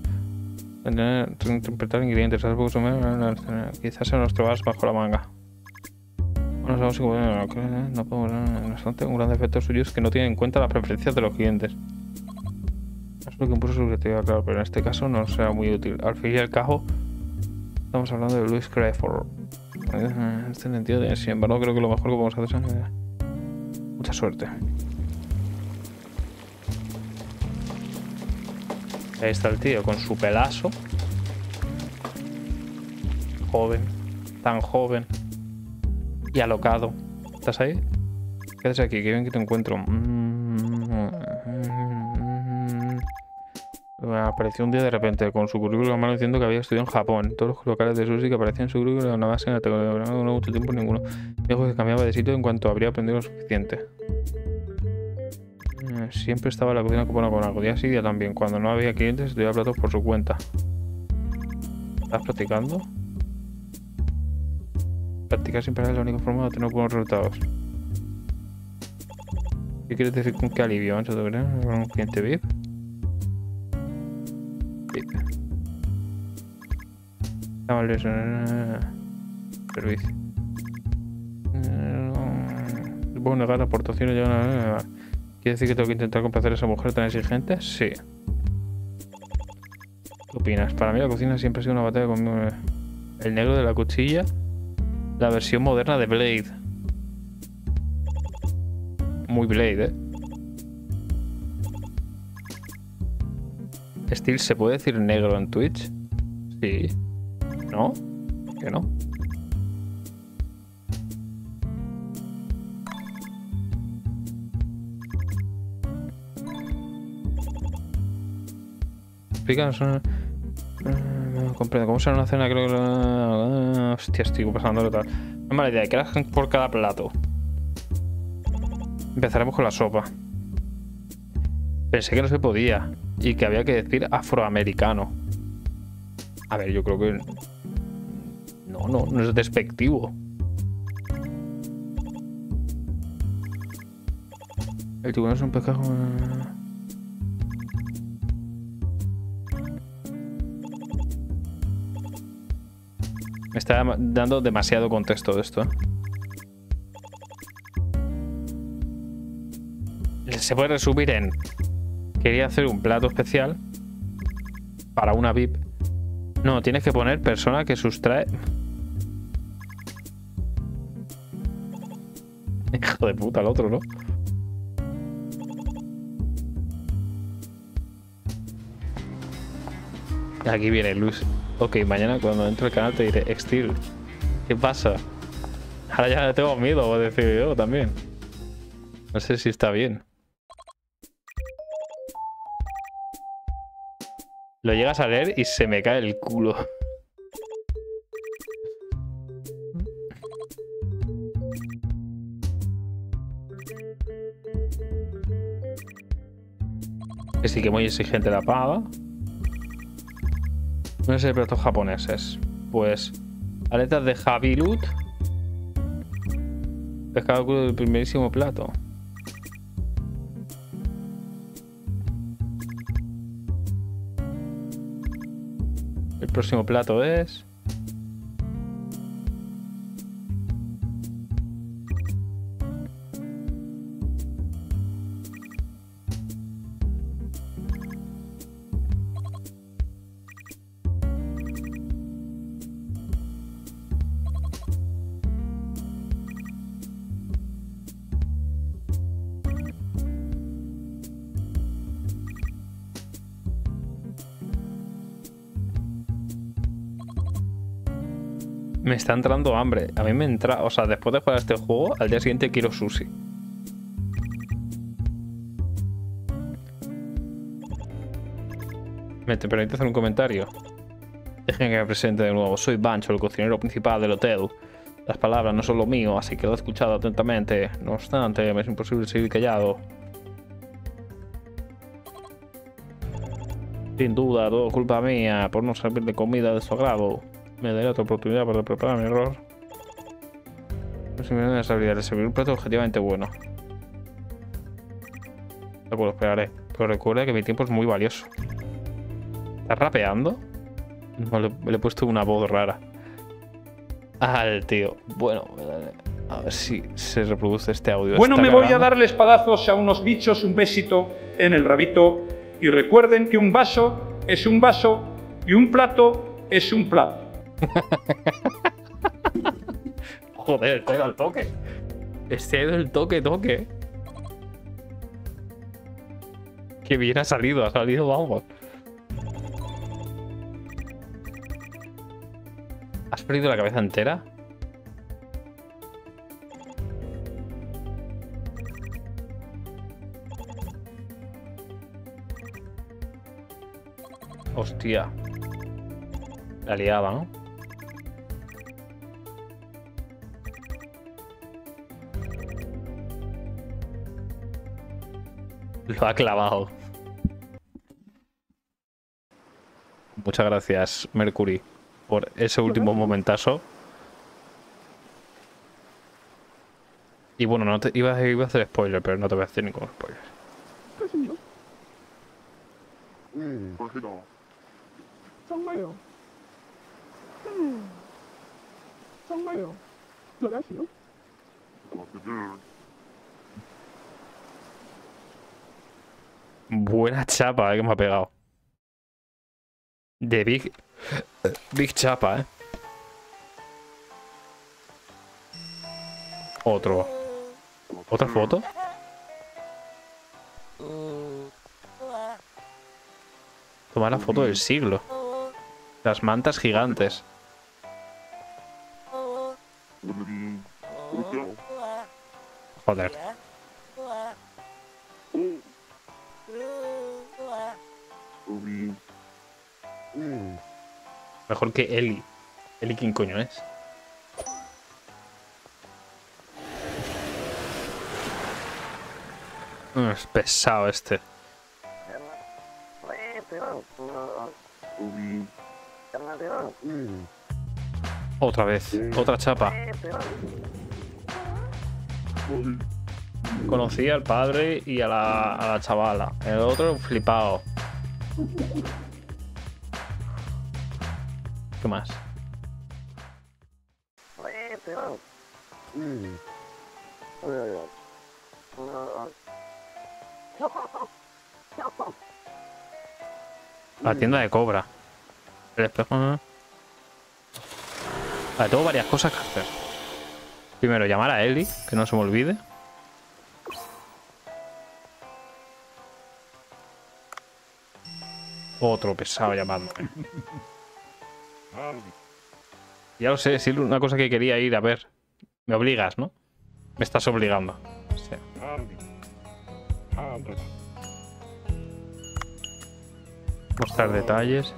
Entender, interpretar ingredientes, algo sume- quizás se nos trabas bajo la manga. Bueno, sabemos si que no podemos, no obstante, un gran defecto suyo es que no tiene en cuenta las preferencias de los clientes. Es lo que impuso su creatividad, claro, pero en este caso no será muy útil. Al fin y al cabo, estamos hablando de Louis Crawford. En este sentido, eh, sin embargo, creo que lo mejor que podemos hacer es... eh, Mucha suerte. Ahí está el tío con su pelazo. Joven. Tan joven. Y alocado. ¿Estás ahí? ¿Qué haces aquí? Qué bien que te encuentro. Mm, apareció un día de repente con su currículum en mano diciendo que había estudiado en Japón. Todos los locales de sushi que aparecían en su currículum nada más en la tecnología no mucho tiempo ninguno. Dijo que cambiaba de sitio en cuanto habría aprendido lo suficiente. Eh, Siempre estaba la cocina ocupando con algo. Día sí, día también. Cuando no había clientes, estudiaba platos por su cuenta. ¿Estás practicando? Practicar sin parar es la única forma de obtener buenos resultados. ¿Qué quieres decir con qué alivio? ¿Vamos a ver con un cliente VIP? VIP. Amables, eh, Servicio. Eh, Puedo negar aportaciones una- ¿Quiere decir que tengo que intentar complacer a esa mujer tan exigente? Sí. ¿Qué opinas? Para mí la cocina siempre ha sido una batalla con eh, el negro de la cuchilla, la versión moderna de Blade. Muy Blade, ¿eh? Steel, ¿se puede decir negro en Twitch? Sí. ¿No? ¿Que no? Explícanos. eh, eh, comprendo. ¿Cómo será una cena? Creo que. la- Hostia, estoy pasando tal. No mala idea. ¿Qué hacen por cada plato? Empezaremos con la sopa. Pensé que no se podía. Y que había que decir afroamericano. A ver, yo creo que. No, no, no es despectivo. El tiburón es un pescado. Me está dando demasiado contexto de esto. ¿eh? Se puede resumir en... Quería hacer un plato especial para una VIP. No, tienes que poner persona que sustrae... Hijo de puta el otro, ¿no? Aquí viene Luis. Ok, mañana cuando entre al canal te diré, Extil, ¿qué pasa? Ahora ya tengo miedo, voy a decir yo también. No sé si está bien. Lo llegas a leer y se me cae el culo. Que sí que muy exigente la paga. No sé platos japoneses. Pues aletas de Javilut. Pescado crudo del primerísimo plato. Próximo plato es... está entrando hambre. A mí me entra... O sea, después de jugar este juego, al día siguiente quiero sushi. ¿Me te permite hacer un comentario? Dejen que me presente de nuevo. Soy Bancho, el cocinero principal del hotel. Las palabras no son lo mío, así que lo he escuchado atentamente. No obstante, me es imposible seguir callado. Sin duda, todo culpa mía por no servir de comida de su agrado. Me daré otra oportunidad para preparar mi error. Dan las habilidades de servir un plato objetivamente bueno. De acuerdo, esperaré. Pero recuerda que mi tiempo es muy valioso. ¿Estás rapeando? No, le, le he puesto una voz rara. Al tío. Bueno, eh, a ver si se reproduce este audio. Bueno, Está me voy a darle espadazos a unos bichos, un besito en el rabito. Y recuerden que un vaso es un vaso y un plato es un plato. Joder, este ha ido al toque. Este ido el toque, toque. Qué bien ha salido, ha salido, vamos. ¿Has perdido la cabeza entera? Hostia. La liaba, ¿no? Lo ha clavado. Muchas gracias, Mercury, por ese último momentazo. Y bueno, no te, iba, a- iba a hacer spoiler, pero no te voy a hacer ningún spoiler. 뜻 Buena chapa, eh, que me ha pegado. De Big. Big chapa, eh. Otro. ¿Otra foto? Tomar la foto del siglo. Las mantas gigantes. Joder. Mejor que Eli. Eli, ¿quién coño es? Mm, Es pesado este. Otra vez. Otra chapa. Conocí al padre y a la, a la chavala. El otro flipado. ¿Qué más? La tienda de cobra. El espejo. Vale, tengo varias cosas que hacer. Primero, llamar a Eli, que no se me olvide. Otro pesado llamándome. Ya lo sé, es una cosa que quería ir a ver. Me obligas, ¿no? Me estás obligando. Mostrar detalles.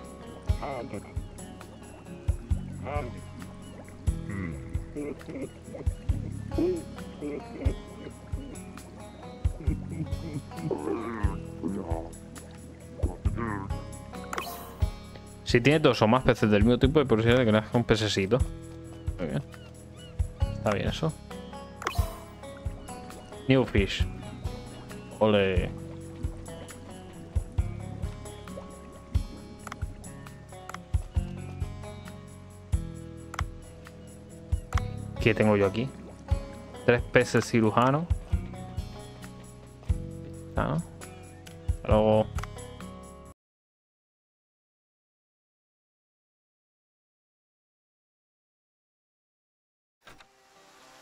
Si tiene dos o más peces del mismo tipo, hay posibilidad de que nazca un pececito. Muy bien. Está bien eso. New fish. Ole. ¿Qué tengo yo aquí? Tres peces cirujanos. Ah. Luego.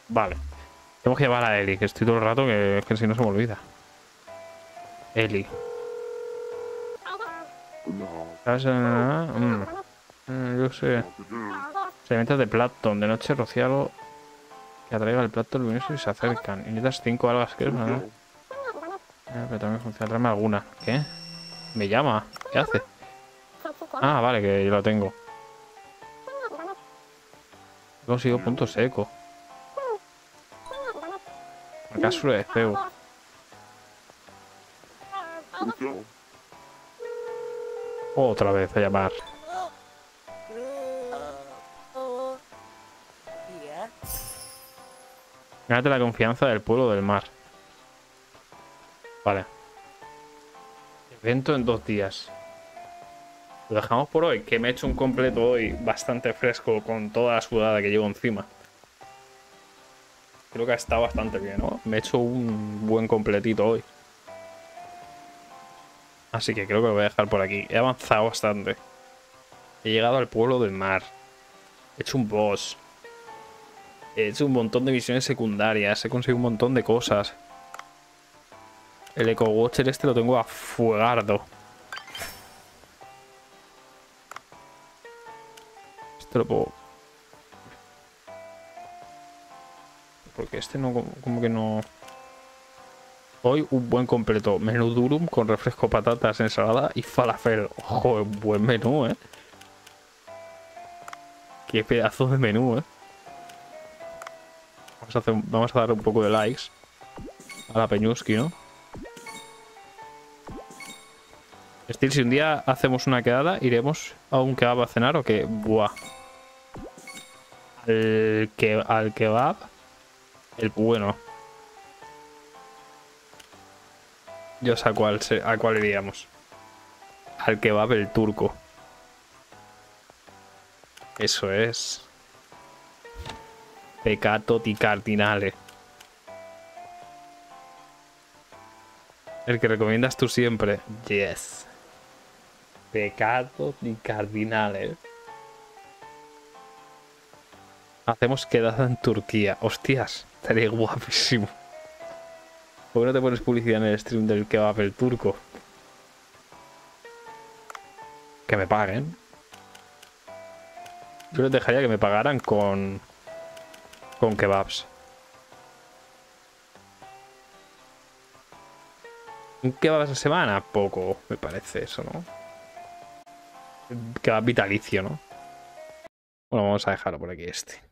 Vale. Tengo que llevar a Eli, que estoy todo el rato que, que si no se me olvida. Eli. ¿Sabes? Mm. Mm, Yo sé. Se alimentan de plancton. De noche rociado que atraiga el plato luminoso y se acercan. Y necesitas cinco algas que ¿no? Eh, pero también funciona. Alguna. ¿Qué? Me llama. ¿Qué hace? Ah, vale, que yo lo tengo. He conseguido punto seco. ¿Acaso lo deseo? Otra vez a llamar. Gánate la confianza del pueblo del mar. Vale. Evento en dos días. Lo dejamos por hoy, que me he hecho un completo hoy bastante fresco con toda la sudada que llevo encima. Creo que ha estado bastante bien, ¿no? Me he hecho un buen completito hoy. Así que creo que lo voy a dejar por aquí. He avanzado bastante. He llegado al pueblo del mar. He hecho un boss. He hecho un montón de misiones secundarias. He conseguido un montón de cosas. El Eco Watcher este lo tengo a fuegardo. Este lo puedo... Porque este no... Como que no... Hoy un buen completo. Menú durum con refresco, patatas, ensalada y falafel. Ojo, buen menú, ¿eh? Qué pedazo de menú, ¿eh? Vamos a, hacer, dar un poco de likes a la Peñuski, ¿no? Steel, si un día hacemos una quedada, iremos a un kebab a cenar o que... Buah. Al, que, al kebab. El bueno. Yo sé a cuál, a cuál iríamos. Al kebab el turco. Eso es. Peccato di cardinale. El que recomiendas tú siempre. Yes. Peccato di cardinale. Hacemos quedada en Turquía. Hostias, estaría guapísimo. ¿Por qué no te pones publicidad en el stream del kebab el turco? Que me paguen. Yo les dejaría que me pagaran con. con kebabs. Un kebab a la semana, poco, me parece eso, ¿no? Kebab vitalicio, ¿no? Bueno, vamos a dejarlo por aquí este.